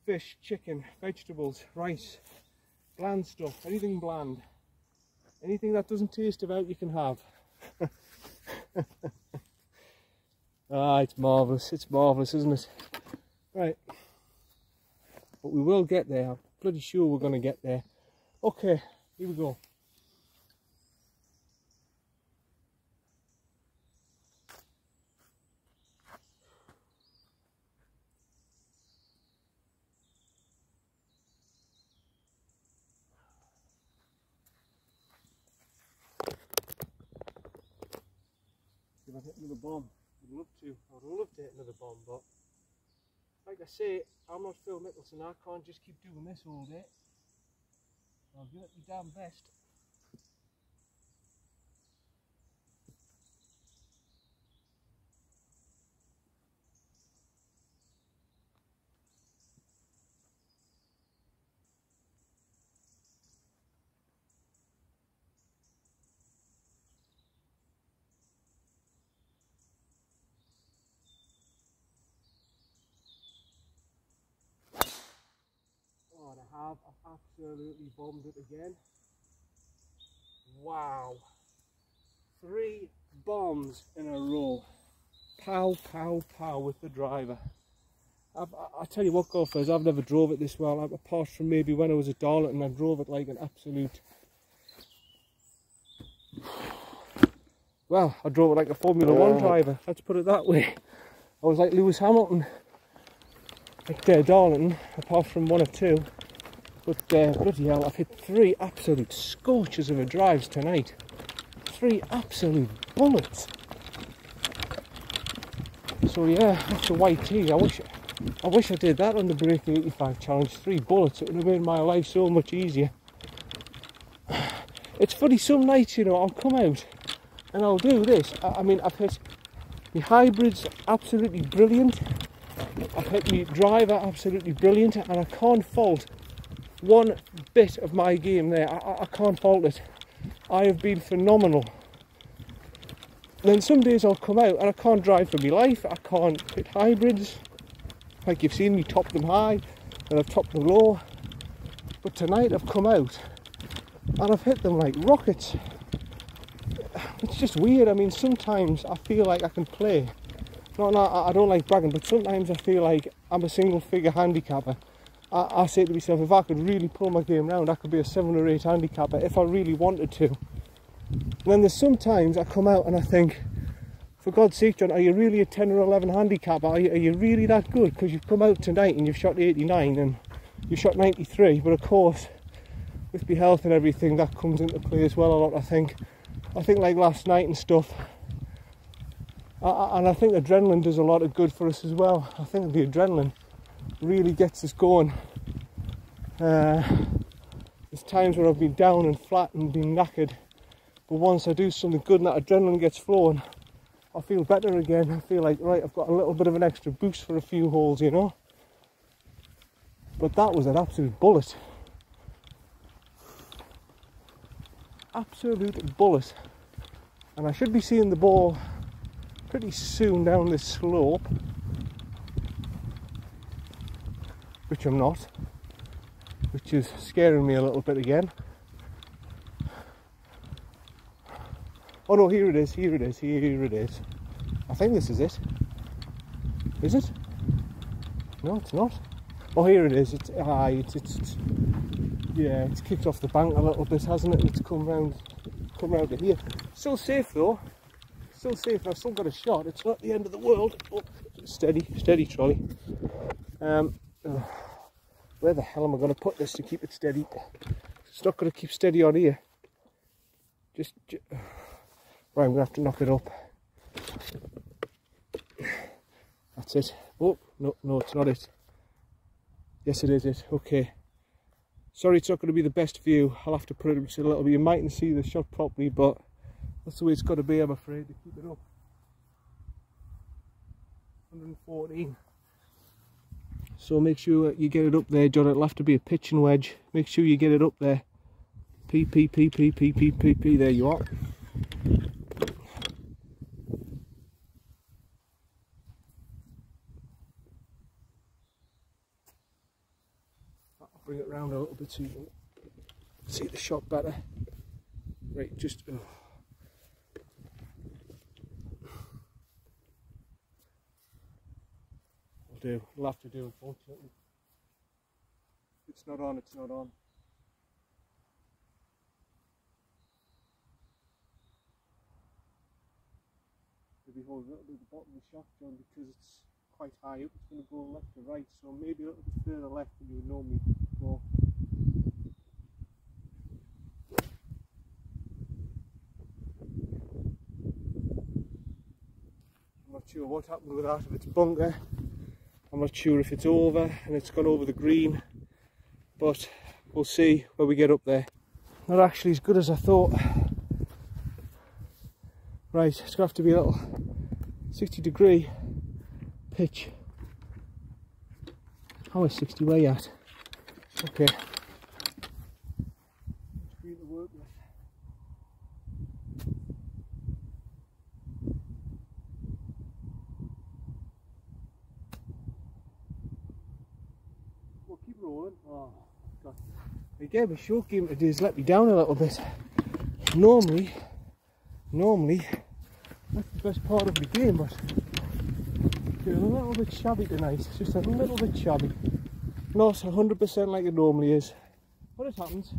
Fish, chicken, vegetables, rice, bland stuff, anything bland. Anything that doesn't taste about you can have. ah, it's marvellous. It's marvellous, isn't it? Right. But we will get there. Pretty sure we're going to get there. Okay, here we go. if I hit another bomb. I'd love to. I'd love to hit another bomb, but like I say, I'm not Phil Mickelson. I can't just keep doing this all day. I'll do it my damn best. Have. I've absolutely bombed it again. Wow. Three bombs in a row. Pow, pow, pow with the driver. I've, I, I tell you what, golfers, I've never drove it this well. Apart from maybe when I was a Darlington, I drove it like an absolute. Well, I drove it like a Formula One driver. Let's put it that way. I was like Lewis Hamilton at uh, Darlington, apart from one or two. But uh, bloody hell, I've hit three absolute scorches of a drives tonight. Three absolute bullets. So yeah, that's a white tee. I wish, I wish I did that on the Breaking 85 challenge. Three bullets, it would have made my life so much easier. It's funny, some nights, you know, I'll come out and I'll do this. I, I mean, I've hit the hybrids absolutely brilliant. I've hit the driver absolutely brilliant, and I can't fault one bit of my game there. I, I, can't fault it. I have been phenomenal. Then some days I'll come out and I can't drive for my life. I can't hit hybrids. Like you've seen me top them high and I've topped them low. But tonight I've come out and I've hit them like rockets. It's just weird. I mean, sometimes I feel like I can play. No, no, I don't like bragging, but sometimes I feel like I'm a single figure handicapper. I, I say to myself, if I could really pull my game round, I could be a seven or eight handicapper if I really wanted to. And then there's sometimes I come out and I think, for God's sake, John, are you really a 10 or 11 handicapper? Are you, are you really that good? Because you've come out tonight and you've shot 89 and you've shot 93, but of course, with my health and everything, that comes into play as well a lot, I think. I think like last night and stuff, I, and I think adrenaline does a lot of good for us as well. I think the adrenaline really gets us going. Uh, there's times where I've been down and flat and been knackered, but once I do something good and that adrenaline gets flowing, I feel better again. I feel like, right, I've got a little bit of an extra boost for a few holes, you know. But that was an absolute bullet. Absolute bullet. And I should be seeing the ball pretty soon down this slope, which I'm not, which is scaring me a little bit again. Oh no, here it is, here it is, here it is. I think this is it. Is it? No, it's not. Oh, here it is. It's, it's, it's, it's yeah, it's kicked off the bank a little bit, hasn't it? It's come round, come round to here. Still safe though. Still safe. I've still got a shot. It's not the end of the world. Oh, steady, steady trolley. Um, where the hell am I going to put this to keep it steady? It's not going to keep steady on here. Just, just right. I'm going to have to knock it up. That's it. Oh no, no, it's not it. Yes, it is it. Okay. Sorry, it's not going to be the best view. I'll have to put it a little bit. You mightn't see the shot properly, but that's the way it's got to be, I'm afraid, to keep it up. 114 so make sure you get it up there John. It'll have to be a pitching wedge. Make sure you get it up there. P p p p p p p p there you are. I'll bring it round a little bit so you can see the shot better. Right just. Will do. We'll have to do, unfortunately. It's not on, it's not on. Maybe hold a little bit at the bottom of the John, because it's quite high up. It's going to go left to right, so maybe a little bit further left than you would normally go. I'm not sure what happened with that, if it's bunker. I'm not sure if it's over and it's gone over the green, but we'll see when we get up there. Not actually as good as I thought. Right, it's to have to be a little 60 degree pitch. How is 60 way at? Okay. Oh, God. Again, a short game to do is let me down a little bit. Normally, normally, that's the best part of the game, but feeling a little bit shabby tonight. Just a little bit shabby. Not 100% like it normally is, but it happens.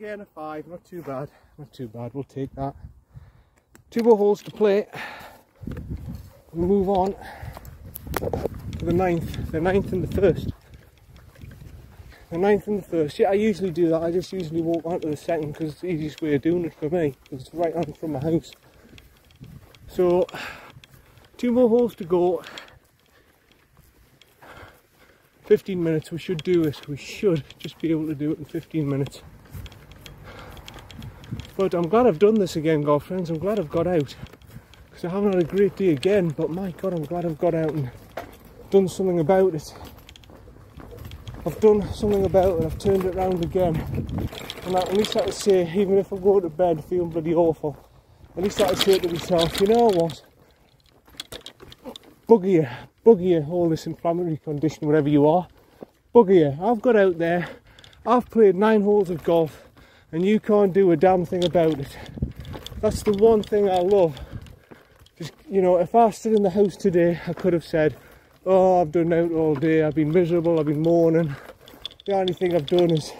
Again a five, not too bad, not too bad, we'll take that. Two more holes to play. We'll move on to the ninth, the ninth and the first. The ninth and the first, yeah I usually do that, I just usually walk on to the second because it's the easiest way of doing it for me, because it's right on from my house. So, two more holes to go. 15 minutes, we should do it, we should just be able to do it in 15 minutes. But I'm glad I've done this again, golf friends. I'm glad I've got out. Because I haven't had a great day again, but my God, I'm glad I've got out and done something about it. I've done something about it, I've turned it around again. And at least I can say, even if I go to bed feeling bloody awful, at least I can say to myself, you know what? Bugger you, bugger you, all this inflammatory condition, whatever you are. Bugger you. I've got out there, I've played nine holes of golf, and you can't do a damn thing about it. That's the one thing I love. Just, you know, if I stood in the house today, I could have said, oh, I've done out all day, I've been miserable, I've been mourning. The only thing I've done is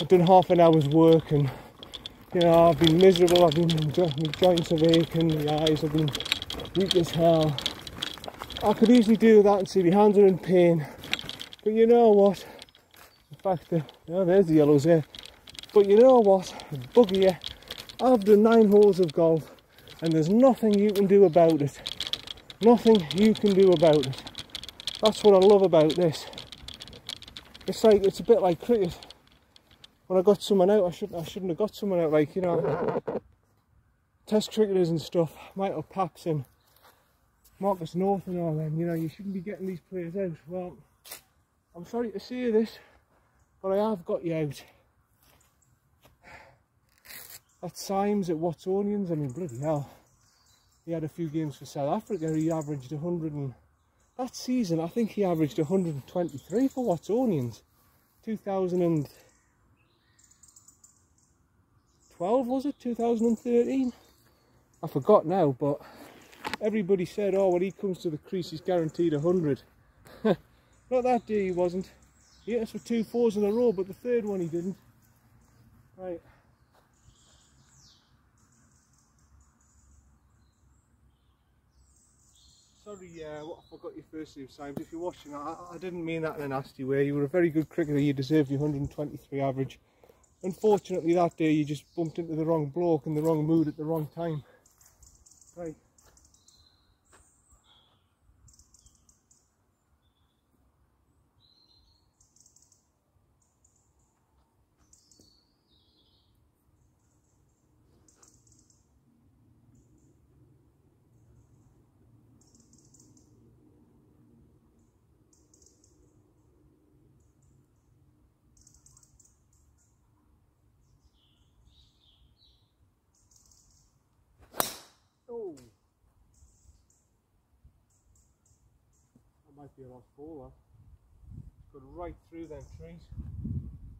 I've done half an hour's work and, you know, I've been miserable, I've been, my joints are aching, my eyes have been weak as hell. I could easily do that and see my hands are in pain. But you know what? The fact that, oh, there's the yellows there. But you know what? Bugger you. I've done nine holes of golf and there's nothing you can do about it. Nothing you can do about it. That's what I love about this. It's like it's a bit like cricket. When I got someone out, I shouldn't I shouldn't have got someone out like, you know test cricketers and stuff, Michael Papps and Marcus North and all them, you know, you shouldn't be getting these players out. Well, I'm sorry to say this, but I have got you out. At times at Watsonians, I mean, bloody hell. He had a few games for South Africa, he averaged 100 and... That season, I think he averaged 123 for Watsonians. 2012, was it? 2013? I forgot now, but everybody said, oh, when he comes to the crease, he's guaranteed 100. Not that day he wasn't. He hit us for two fours in a row, but the third one he didn't. Right. Sorry, uh, what I forgot your first name, Simon. If you're watching, I, I didn't mean that in a nasty way. You were a very good cricketer. You deserved your 123 average. Unfortunately, that day you just bumped into the wrong bloke in the wrong mood at the wrong time. Right. Might be a ball that. It's gone right through them trees.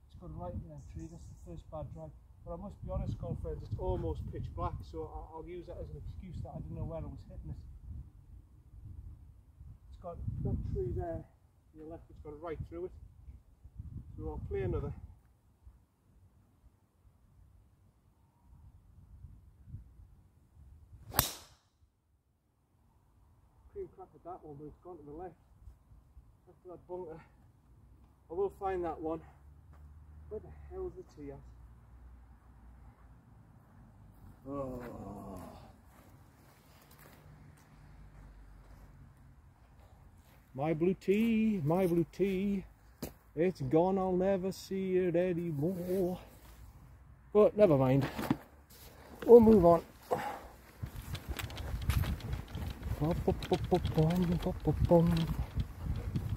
It's gone right in them trees. That's the first bad drive. But I must be honest, golf it's almost pitch black, so I'll use that as an excuse that I didn't know where I was hitting it. It's got that tree there to your left, it's gone right through it. So I'll play another. Cream crack at that one, but it's gone to the left. After that bunker. I will find that one. Where the hell is the tee at? Oh. My blue tea, my blue tea. It's gone, I'll never see it anymore. But never mind. We'll move on. There's a boat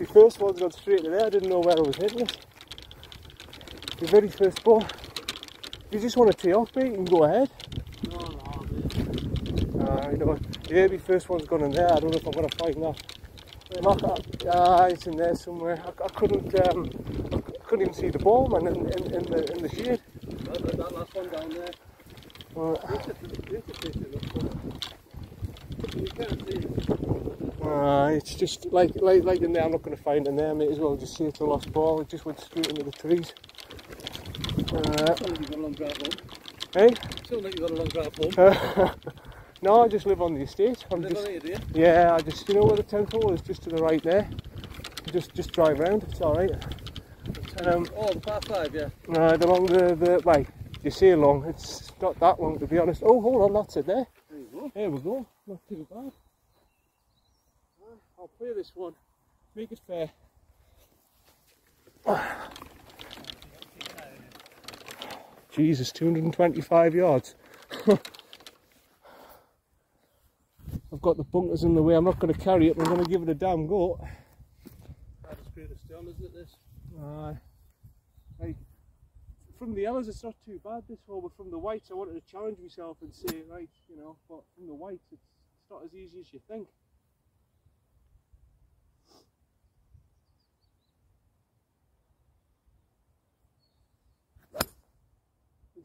the first one's gone straight to there, I didn't know where I was hitting it. The very first ball. If you just want to tee off, mate, you can go ahead. No, no. Uh, you know, the very first one's gone in there, I don't know if I'm going to find that. Mark, ah, it's in there somewhere. I, I couldn't, um, I couldn't even see the ball, man, in, in, in the in the shade. That, that, that last one down there. Uh, It's a, it's a picture of You can't see it. Uh, it's just like like like in there. I'm not going to find in there, mate. As well, just see it's a lost ball. It just went straight into the trees. Uh, Sounds like got a long drive home. hey, Sounds like you've got a long drive home. no, I just live on the estate. I'm Live just on here, do you? yeah. I just you know where the tent hole is, just to the right there. Just just drive round. It's all right. Um, oh, the par five, yeah. Uh, along the the way. You see along. It's not that long to be honest. Oh, hold on, that's it there. There you go. There we go. Not too bad. I'll play this one. Make it fair. Jesus, 225 yards. I've got the bunkers in the way. I'm not going to carry it. I'm going to give it a damn go. That's as great as stone, isn't it, this? Aye. Like, from the yellows, it's not too bad this hole, but from the whites, I wanted to challenge myself and say, right, you know, but from the whites, it's, it's not as easy as you think.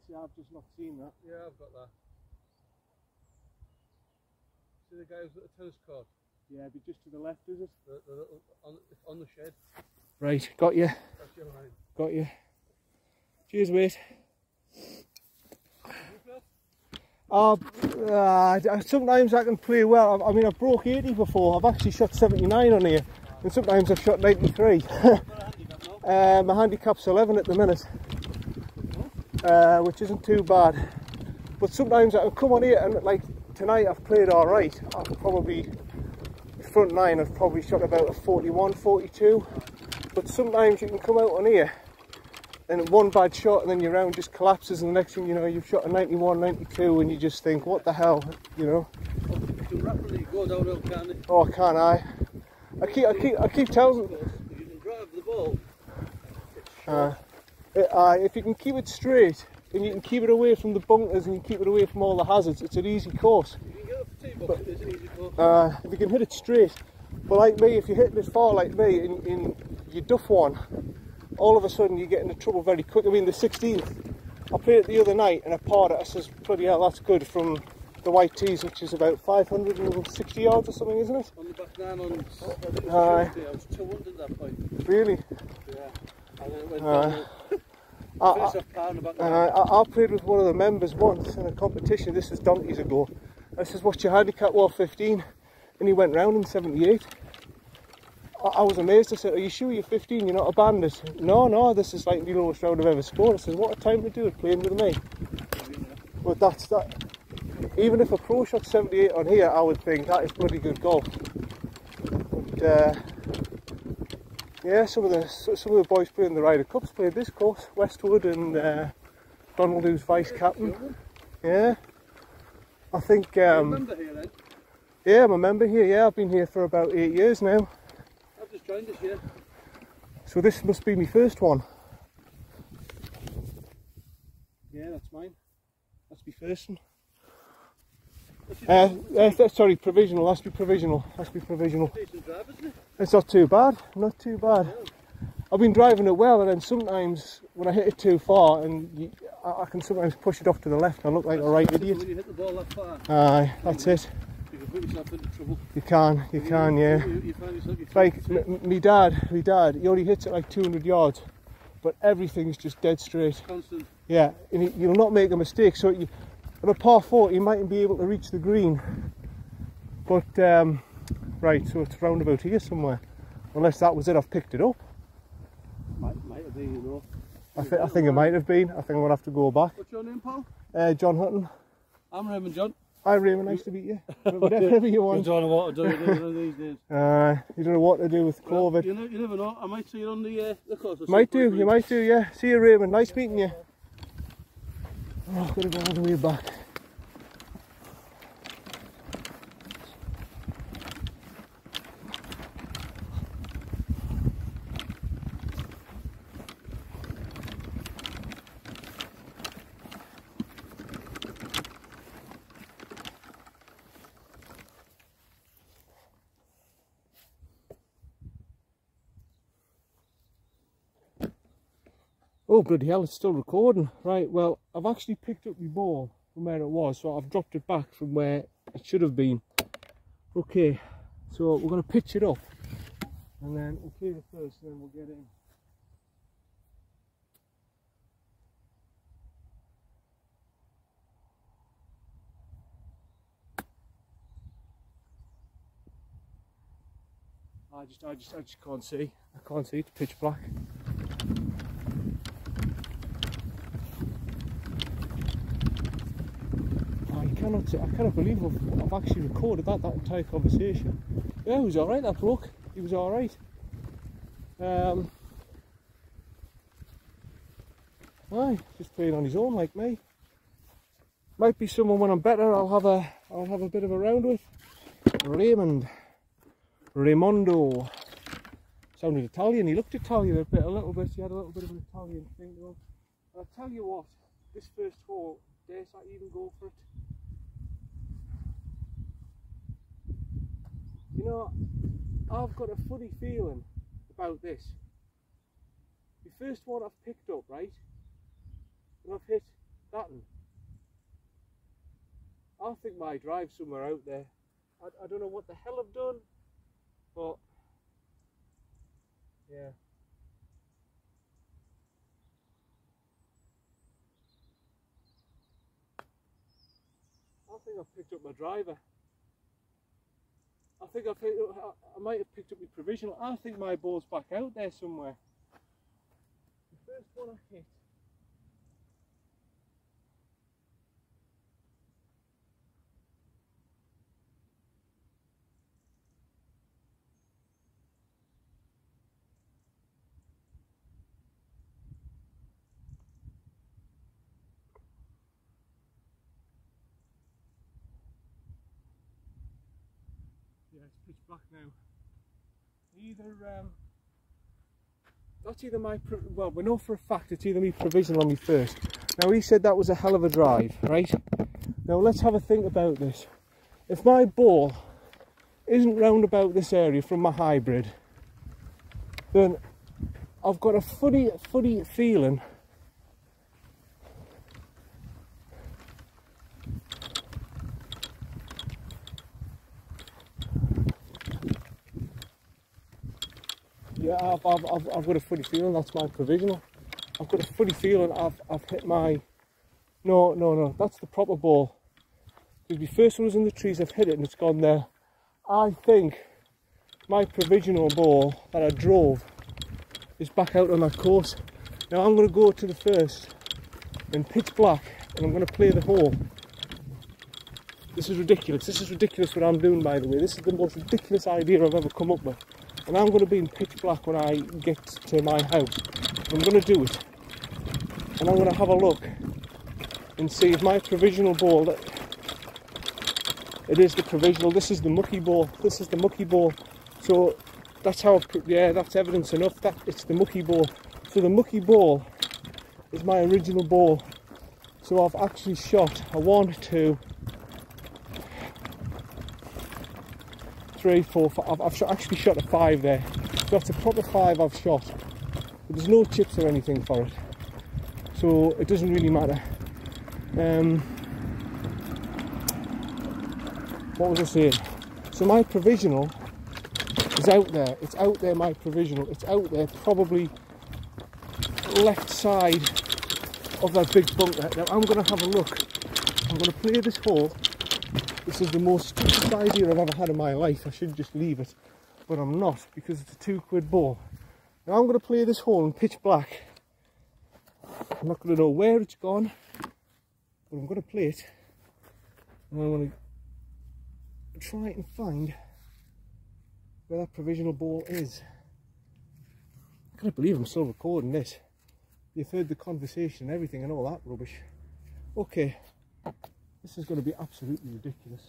See, I've just not seen that. Yeah, I've got that. See the guy who's got the tennis court? Yeah, but just to the left, is it? The, the little, on, on the shed. Right, got you, That's your line. got you. Cheers, mate. Uh, uh, sometimes I can play well. I, I mean, I've broke 80 before. I've actually shot 79 on here, and sometimes I've shot 93. Got a handicap now? uh, my handicap's 11 at the minute, uh, which isn't too bad. But sometimes I can come on here and, like tonight, I've played all right. I've probably front nine. I've probably shot about a 41, 42. But sometimes you can come out on here and one bad shot and then your round just collapses and the next thing you know you've shot a 91 92 and you just think what the hell you know You rapidly go downhill, can't it? oh can't i i keep i keep i keep telling you can drive the ball, uh, uh, if you can keep it straight and you can keep it away from the bunkers and you keep it away from all the hazards it's an easy course you can get up the tee box, it's an easy course. uh, if you can hit it straight but like me if you're hitting it far like me and, and you duff one all of a sudden you get into trouble very quick i mean the 16th i played it the other night and i parred it i says bloody hell that's good from the white tees which is about 560 yards or something isn't it On the back nine on, I think it was Aye. Tuesday, I was 200 at that point. really Yeah. And then it went Aye. downhill. I, I, Finished off par on the back and nine. I, played with one of the members once in a competition. This was donkeys ago. I says what's your handicap? Well 15 and he went round in 78 I, I was amazed. I said are you sure you're 15 you're not a bandit no no. This is like the lowest round I've ever scored. I says what a time to do it playing with me. But that's that. Even if a pro shot 78 on here I would think that is bloody good golf. But uh, Yeah, some of the some of the boys playing the Ryder Cups played this course, Westwood and uh, Donald, who's vice captain. Yeah, I think. Um, here then? yeah, I'm a member here. Yeah, I've been here for about eight years now. I've just joined this year. So this must be my first one. Yeah, that's mine. That's my first one. Uh, uh, sorry, provisional. That's be provisional. That's be provisional. drive, it? It's not too bad. Not too bad. I've been driving it well, and then sometimes when I hit it too far, and you, I, I can sometimes push it off to the left. I look like a right When idiot. you hit the ball that far, Aye, that's it. you can put yourself into trouble. You can, you can, yeah. You, you find yourself, you like me dad, me dad. He only hits it like 200 yards, but everything's just dead straight. constant. Yeah, and he, you'll not make a mistake. So you, on a par four, you mightn't be able to reach the green. But um, right, so it's round about here somewhere. Unless that was it, I've picked it up. Might, might have been, you know. I, th- I think it might have been. I think I'm gonna have to go back. What's your name, Paul? Uh, John Hutton. I'm Raymond John. Hi Raymond, nice to meet you. Whatever you want. don't know what to do these days. Uh, you don't know what to do with Well, COVID. you, know, you never know. I might see you on the uh, the course. Might do, you might do, yeah. See you Raymond, nice meeting you. I've got to go all the way back. Oh bloody hell, it's still recording. Right, well, I've actually picked up my ball from where it was, so I've dropped it back from where it should have been. Okay, so we're going to pitch it up, and then we'll clear it first, and then we'll get in. I just, I just, I just can't see. I can't see. It's pitch black. I cannot, I cannot believe I've, I've actually recorded that, that entire conversation. Yeah, he was alright, that bloke. He was alright. Um, aye, just playing on his own like me. Might be someone when I'm better I'll have a, I'll have a bit of a round with. Raymond. Raimondo. Sounded Italian, he looked Italian a bit, a little bit, he had a little bit of an Italian thing to him. I'll tell you what, this first hole, dare I even go for it? Know, I've got a funny feeling about this. The first one I've picked up, right? And I've hit that one. I think my drive's somewhere out there. I, I don't know what the hell I've done, but yeah. I think I've picked up my driver. I think I- I might have picked up my provisional. I think my ball's back out there somewhere. The first one I hit. Yeah, black now. Either um, that's either my well, we know for a fact it's either me provisional or me first. Now he said that was a hell of a drive, right? Now let's have a think about this. If my ball isn't round about this area from my hybrid, then I've got a funny, funny feeling. I've, I've, I've, I've got a funny feeling that's my provisional. I've got a funny feeling I've, I've hit my. No, no, no, that's the proper ball. Because my first one was in the trees, I've hit it and it's gone there. I think my provisional ball that I drove is back out on that course. Now I'm going to go to the first in pitch black and I'm going to play the hole. This is ridiculous. This is ridiculous what I'm doing, by the way. This is the most ridiculous idea I've ever come up with. And I'm going to be in pitch black when I get to my house. I'm going to do it, and I'm going to have a look and see if my provisional ball that it is the provisional. This is the mucky ball. This is the mucky ball. So that's how. Yeah, that's evidence enough that it's the mucky ball. So the mucky ball is my original ball. So I've actually shot a one, two, three, four, five. I've, I've shot, actually shot a five there. That's a proper five I've shot. But there's no chips or anything for it. So it doesn't really matter. Um, what was I saying? So my provisional is out there. It's out there, my provisional. It's out there, probably left side of that big bunker. Now I'm going to have a look. I'm going to play this hole. This is the most stupid idea I've ever had in my life. I should just leave it, but I'm not because it's a two quid ball. Now I'm going to play this hole in pitch black. I'm not going to know where it's gone, but I'm going to play it. And I'm going to try and find where that provisional ball is. I can't believe I'm still recording this. You've heard the conversation and everything and all that rubbish. Okay, this is going to be absolutely ridiculous.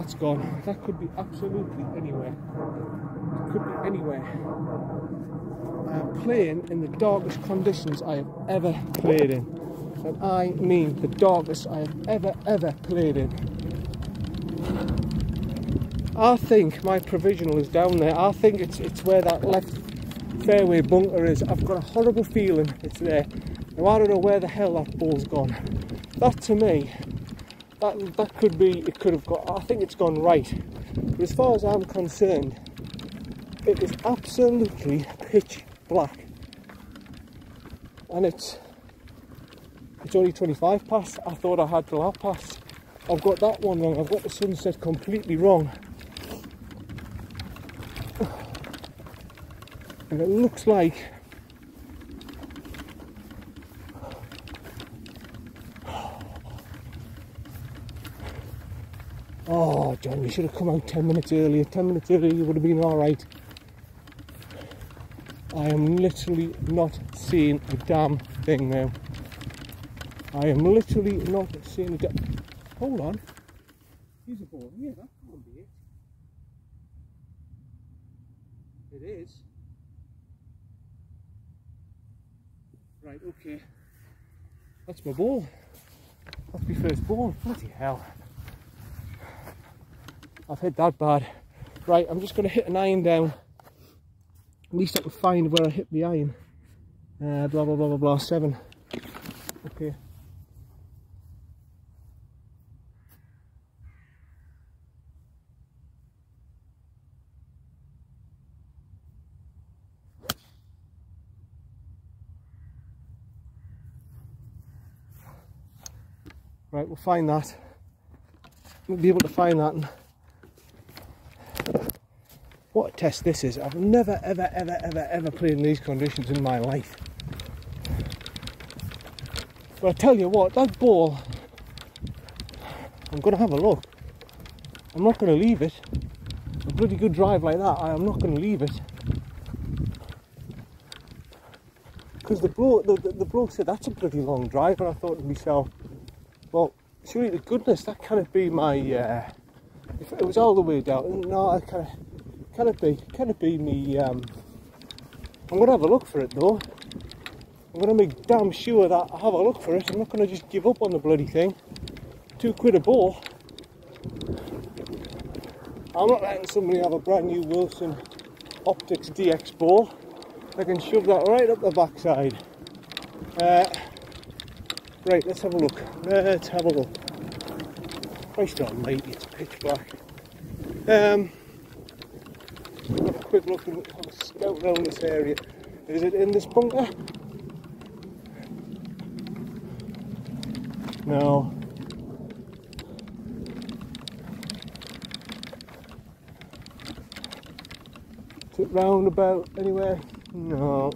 That's gone. That could be absolutely anywhere. It could be anywhere. I am playing in the darkest conditions I have ever played in. And I mean the darkest I have ever, ever played in. I think my provisional is down there. I think it's it's where that left fairway bunker is. I've got a horrible feeling it's there. Now I don't know where the hell that ball's gone. That to me that that could be it could have got I think it's gone right. But as far as I'm concerned it is absolutely pitch black. And it's it's only 25 past. I thought I had till half past. I've got that one wrong. I've got the sunset completely wrong. And it looks like Oh, John, you should have come out 10 minutes earlier. 10 minutes earlier, you would have been alright. I am literally not seeing a damn thing now. I am literally not seeing a damn. Hold on. Here's a ball. Yeah, that can't be it. It is. Right, okay. That's my ball. That's my first ball. Bloody hell. I've hit that bad. Right, I'm just going to hit an iron down. At least I can find where I hit the iron. Uh, blah, blah, blah, blah, blah, seven. Okay. Right, we'll find that. We'll be able to find that. What a test this is. I've never, ever, ever, ever, ever played in these conditions in my life. But I tell you what, that ball, I'm going to have a look. I'm not going to leave it. A bloody good drive like that, I am not going to leave it. Because the bloke, the, the, the bloke said that's a bloody long drive, and I thought to myself, well, surely to goodness that can't be my. Uh, if it was all the way down, no, I kind of can it be? Can it be me? Um, I'm gonna have a look for it though. I'm gonna make damn sure that I have a look for it. I'm not gonna just give up on the bloody thing. Two quid a ball. I'm not letting somebody have a brand new Wilson Optix DX ball. I can shove that right up the backside. Uh, right, let's have a look. Let's have a look. Christ almighty, it's pitch black. Um, quick look and scout around this area. Is it in this bunker? No. Is it roundabout anywhere? No.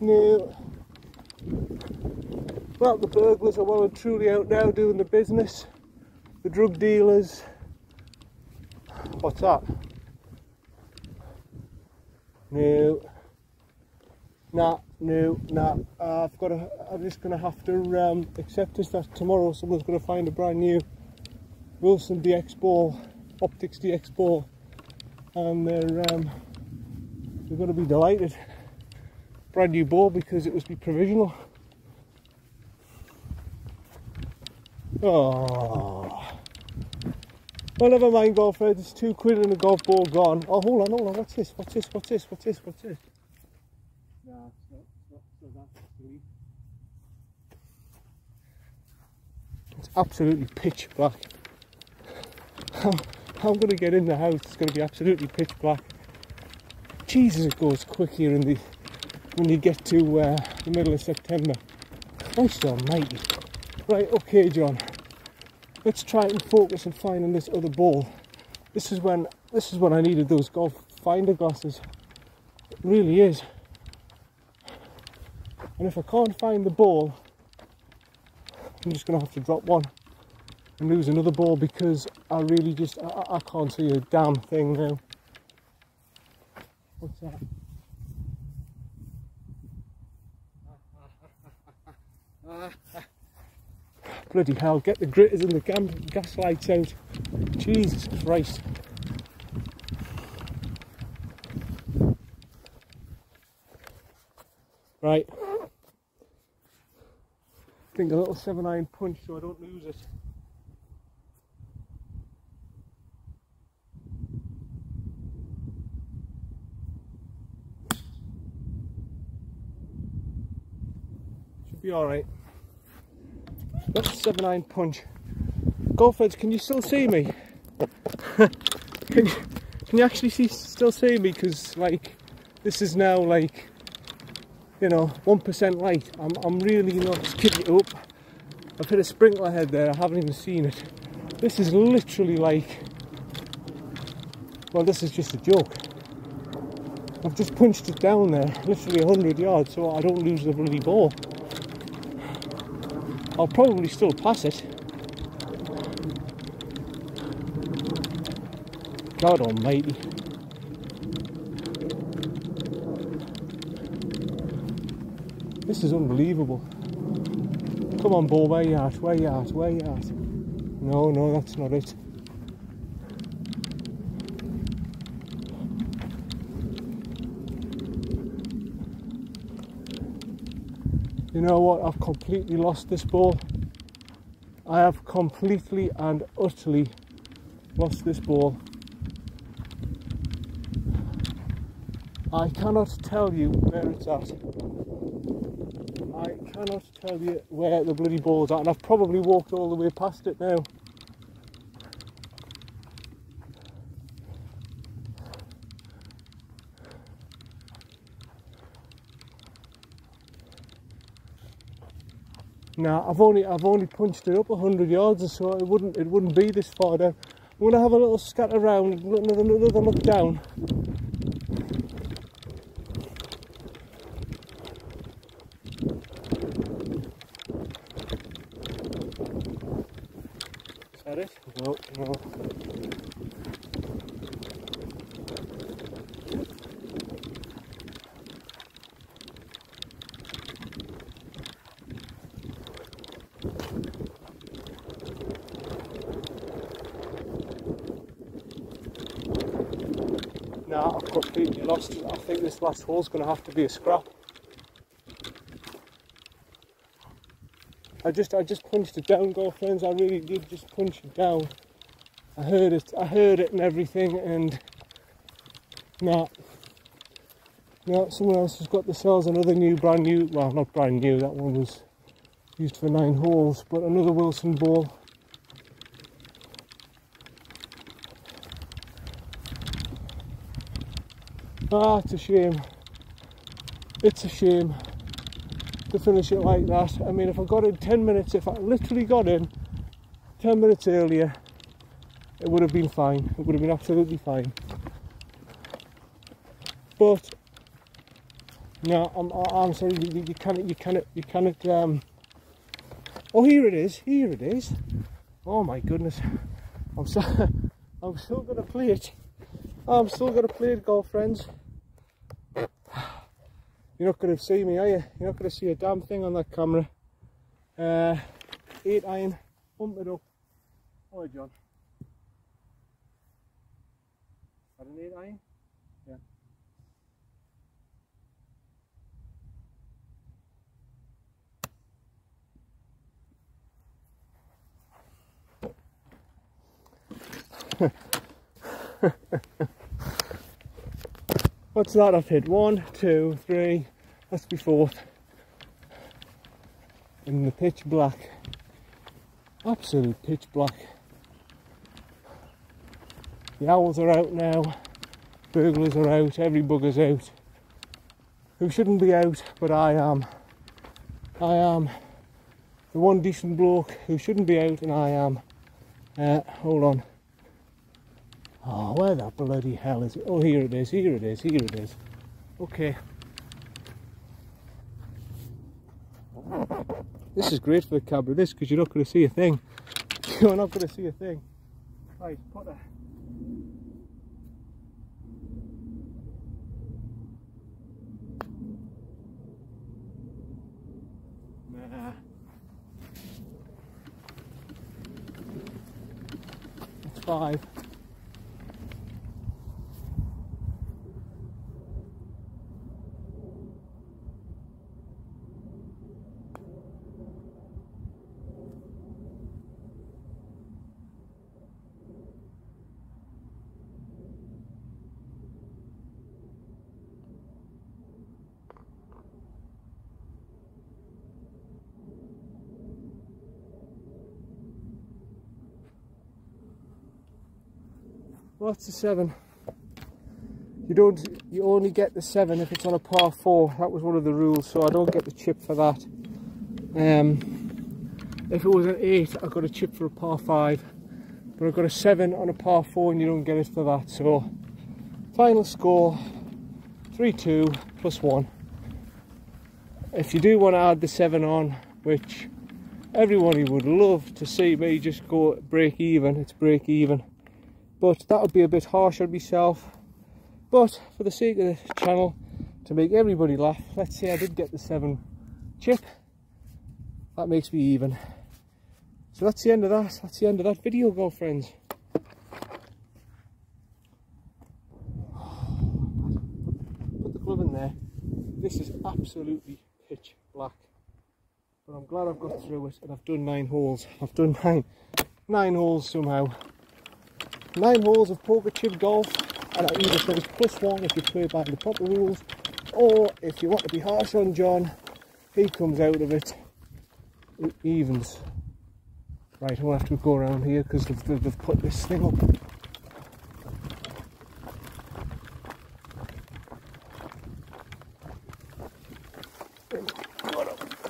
No. Well, the burglars are well and truly out now doing the business. The drug dealers. What's that? No. Nah, no, nah. Uh, I've got to. I'm just going to have to um, accept this that tomorrow someone's going to find a brand new Wilson DX ball, Optix DX ball, and they're um, they're going to be delighted. Brand new ball because it was be provisional. Oh. Well, never mind, golfer. There's two quid and a golf ball gone. Oh, hold on, hold on. What's this? What's this? What's this? What's this? What's this? Nah, it's not, it's not, it's not that silly. It's absolutely pitch black. I'm, I'm going to get in the house. It's going to be absolutely pitch black. Jesus, it goes quick here in the when you get to uh, the middle of September. Christ almighty. Right, okay, John. Let's try and focus on finding this other ball. This is when this is when I needed those golf finder glasses. It really is. And if I can't find the ball, I'm just gonna have to drop one and lose another ball because I really just I, I can't see a damn thing now. What's that? Bloody hell, get the gritters and the gas lights out. Jesus Christ. Right. I think a little 7 iron punch so I don't lose it. Should be alright. That's seven iron punch. Golfers, can you still see me? can you can you actually see still see me? Because like this is now like you know one percent light. I'm I'm really not skipping it up. I've hit a sprinkler head there. I haven't even seen it. This is literally like well, this is just a joke. I've just punched it down there, literally 100 yards, so I don't lose the bloody ball. I'll probably still pass it. God almighty. This is unbelievable. Come on, ball, where you at? Where you at? Where you at? No, no, that's not it. You know what? I've completely lost this ball. I have completely and utterly lost this ball. I cannot tell you where it's at. I cannot tell you where the bloody ball's at, and I've probably walked all the way past it now. Now I've only I've only punched it up 100 yards or so. It wouldn't it wouldn't be this far down. I'm gonna have a little scatter around, another another look down. I think this last hole's going to have to be a scrap. I just, I just punched it down, girlfriends. I really did just punch it down. I heard it, I heard it and everything, and No. No, someone else has got themselves another new, brand new, well, not brand new, that one was used for nine holes, but another Wilson ball. Ah, it's a shame. It's a shame to finish it like that. I mean, if I got in 10 minutes, if I literally got in 10 minutes earlier, it would have been fine. It would have been absolutely fine. But no, I'm, I'm sorry. You, you cannot. You cannot. You cannot. Um... Oh, here it is. Here it is. Oh my goodness. I'm so. I'm still gonna play it. I'm still gonna play it, golf friends. You're not gonna see me, are you? You're not gonna see a damn thing on that camera. Uh, eight iron, pump it up. Oh, John. Had an eight iron? Yeah. What's that I've hit? One, two, three, that's be fourth. In the pitch black. Absolute pitch black. The owls are out now, burglars are out, every bugger's out. Who shouldn't be out, but I am. I am the one decent bloke who shouldn't be out, and I am. Uh, hold on. Oh, where the bloody hell is it? Oh, here it is, here it is, here it is. Okay. This is great for the camera, this, because you're not going to see a thing. You're not going to see a thing. Right, put five. What's the seven? You don't. You only get the seven if it's on a par four. That was one of the rules, so I don't get the chip for that. Um, if it was an eight, I got a chip for a par five, but I've got a seven on a par four, and you don't get it for that. So, final score: three-two plus one. If you do want to add the seven on, which everybody would love to see me just go break even, it's break even but that would be a bit harsh on myself. But for the sake of the channel to make everybody laugh let's say I did get the 7 chip. That makes me even. So that's the end of that. That's the end of that video girlfriends. Put the glove in there. This is absolutely pitch black. But I'm glad I've got through it and I've done nine holes. I've done nine nine holes somehow nine holes of poker chip golf and I either finish plus one if you play by the proper rules or if you want to be harsh on John he comes out of it evens right we'll have to go around here because they've, they've put this thing up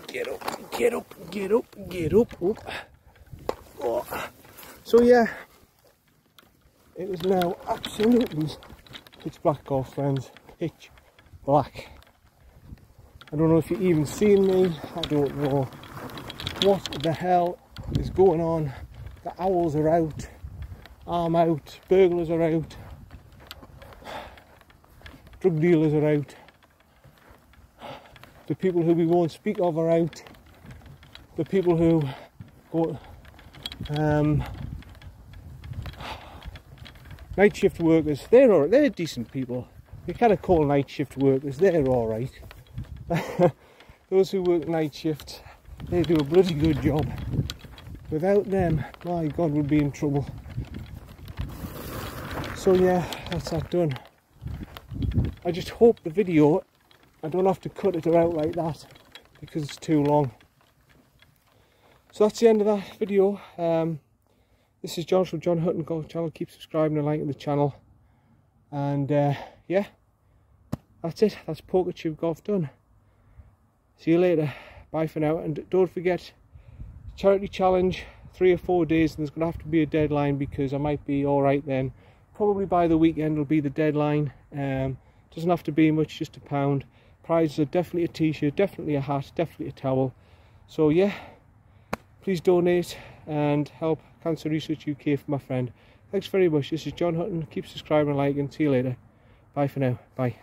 get up get up get up get up, up. Oh. so yeah it is now absolutely pitch black golf friends. Pitch black. I don't know if you're even seeing me. I don't know what the hell is going on. The owls are out. I'm out. Burglars are out. Drug dealers are out. The people who we won't speak of are out. The people who go um, night shift workers, they're all, they're decent people. You kind of call night shift workers, they're all right. Those who work night shift, they do a bloody good job. Without them, my God, we'd be in trouble. So yeah, that's that done. I just hope the video I don't have to cut it out like that because it's too long. So that's the end of that video. Um, this is John from John Hutton Golf Channel. Keep subscribing and liking the channel. And uh, yeah, that's it. That's Poker Chip Golf done. See you later. Bye for now. And don't forget, charity challenge, three or four days. And there's going to have to be a deadline because I might be alright then. Probably by the weekend will be the deadline. Um, doesn't have to be much, just a pound. Prizes are definitely a t-shirt, definitely a hat, definitely a towel. So yeah, please donate and help Cancer Research UK for my friend. Thanks very much. This is John Hutton. Keep subscribing and liking. See you later. Bye for now. Bye.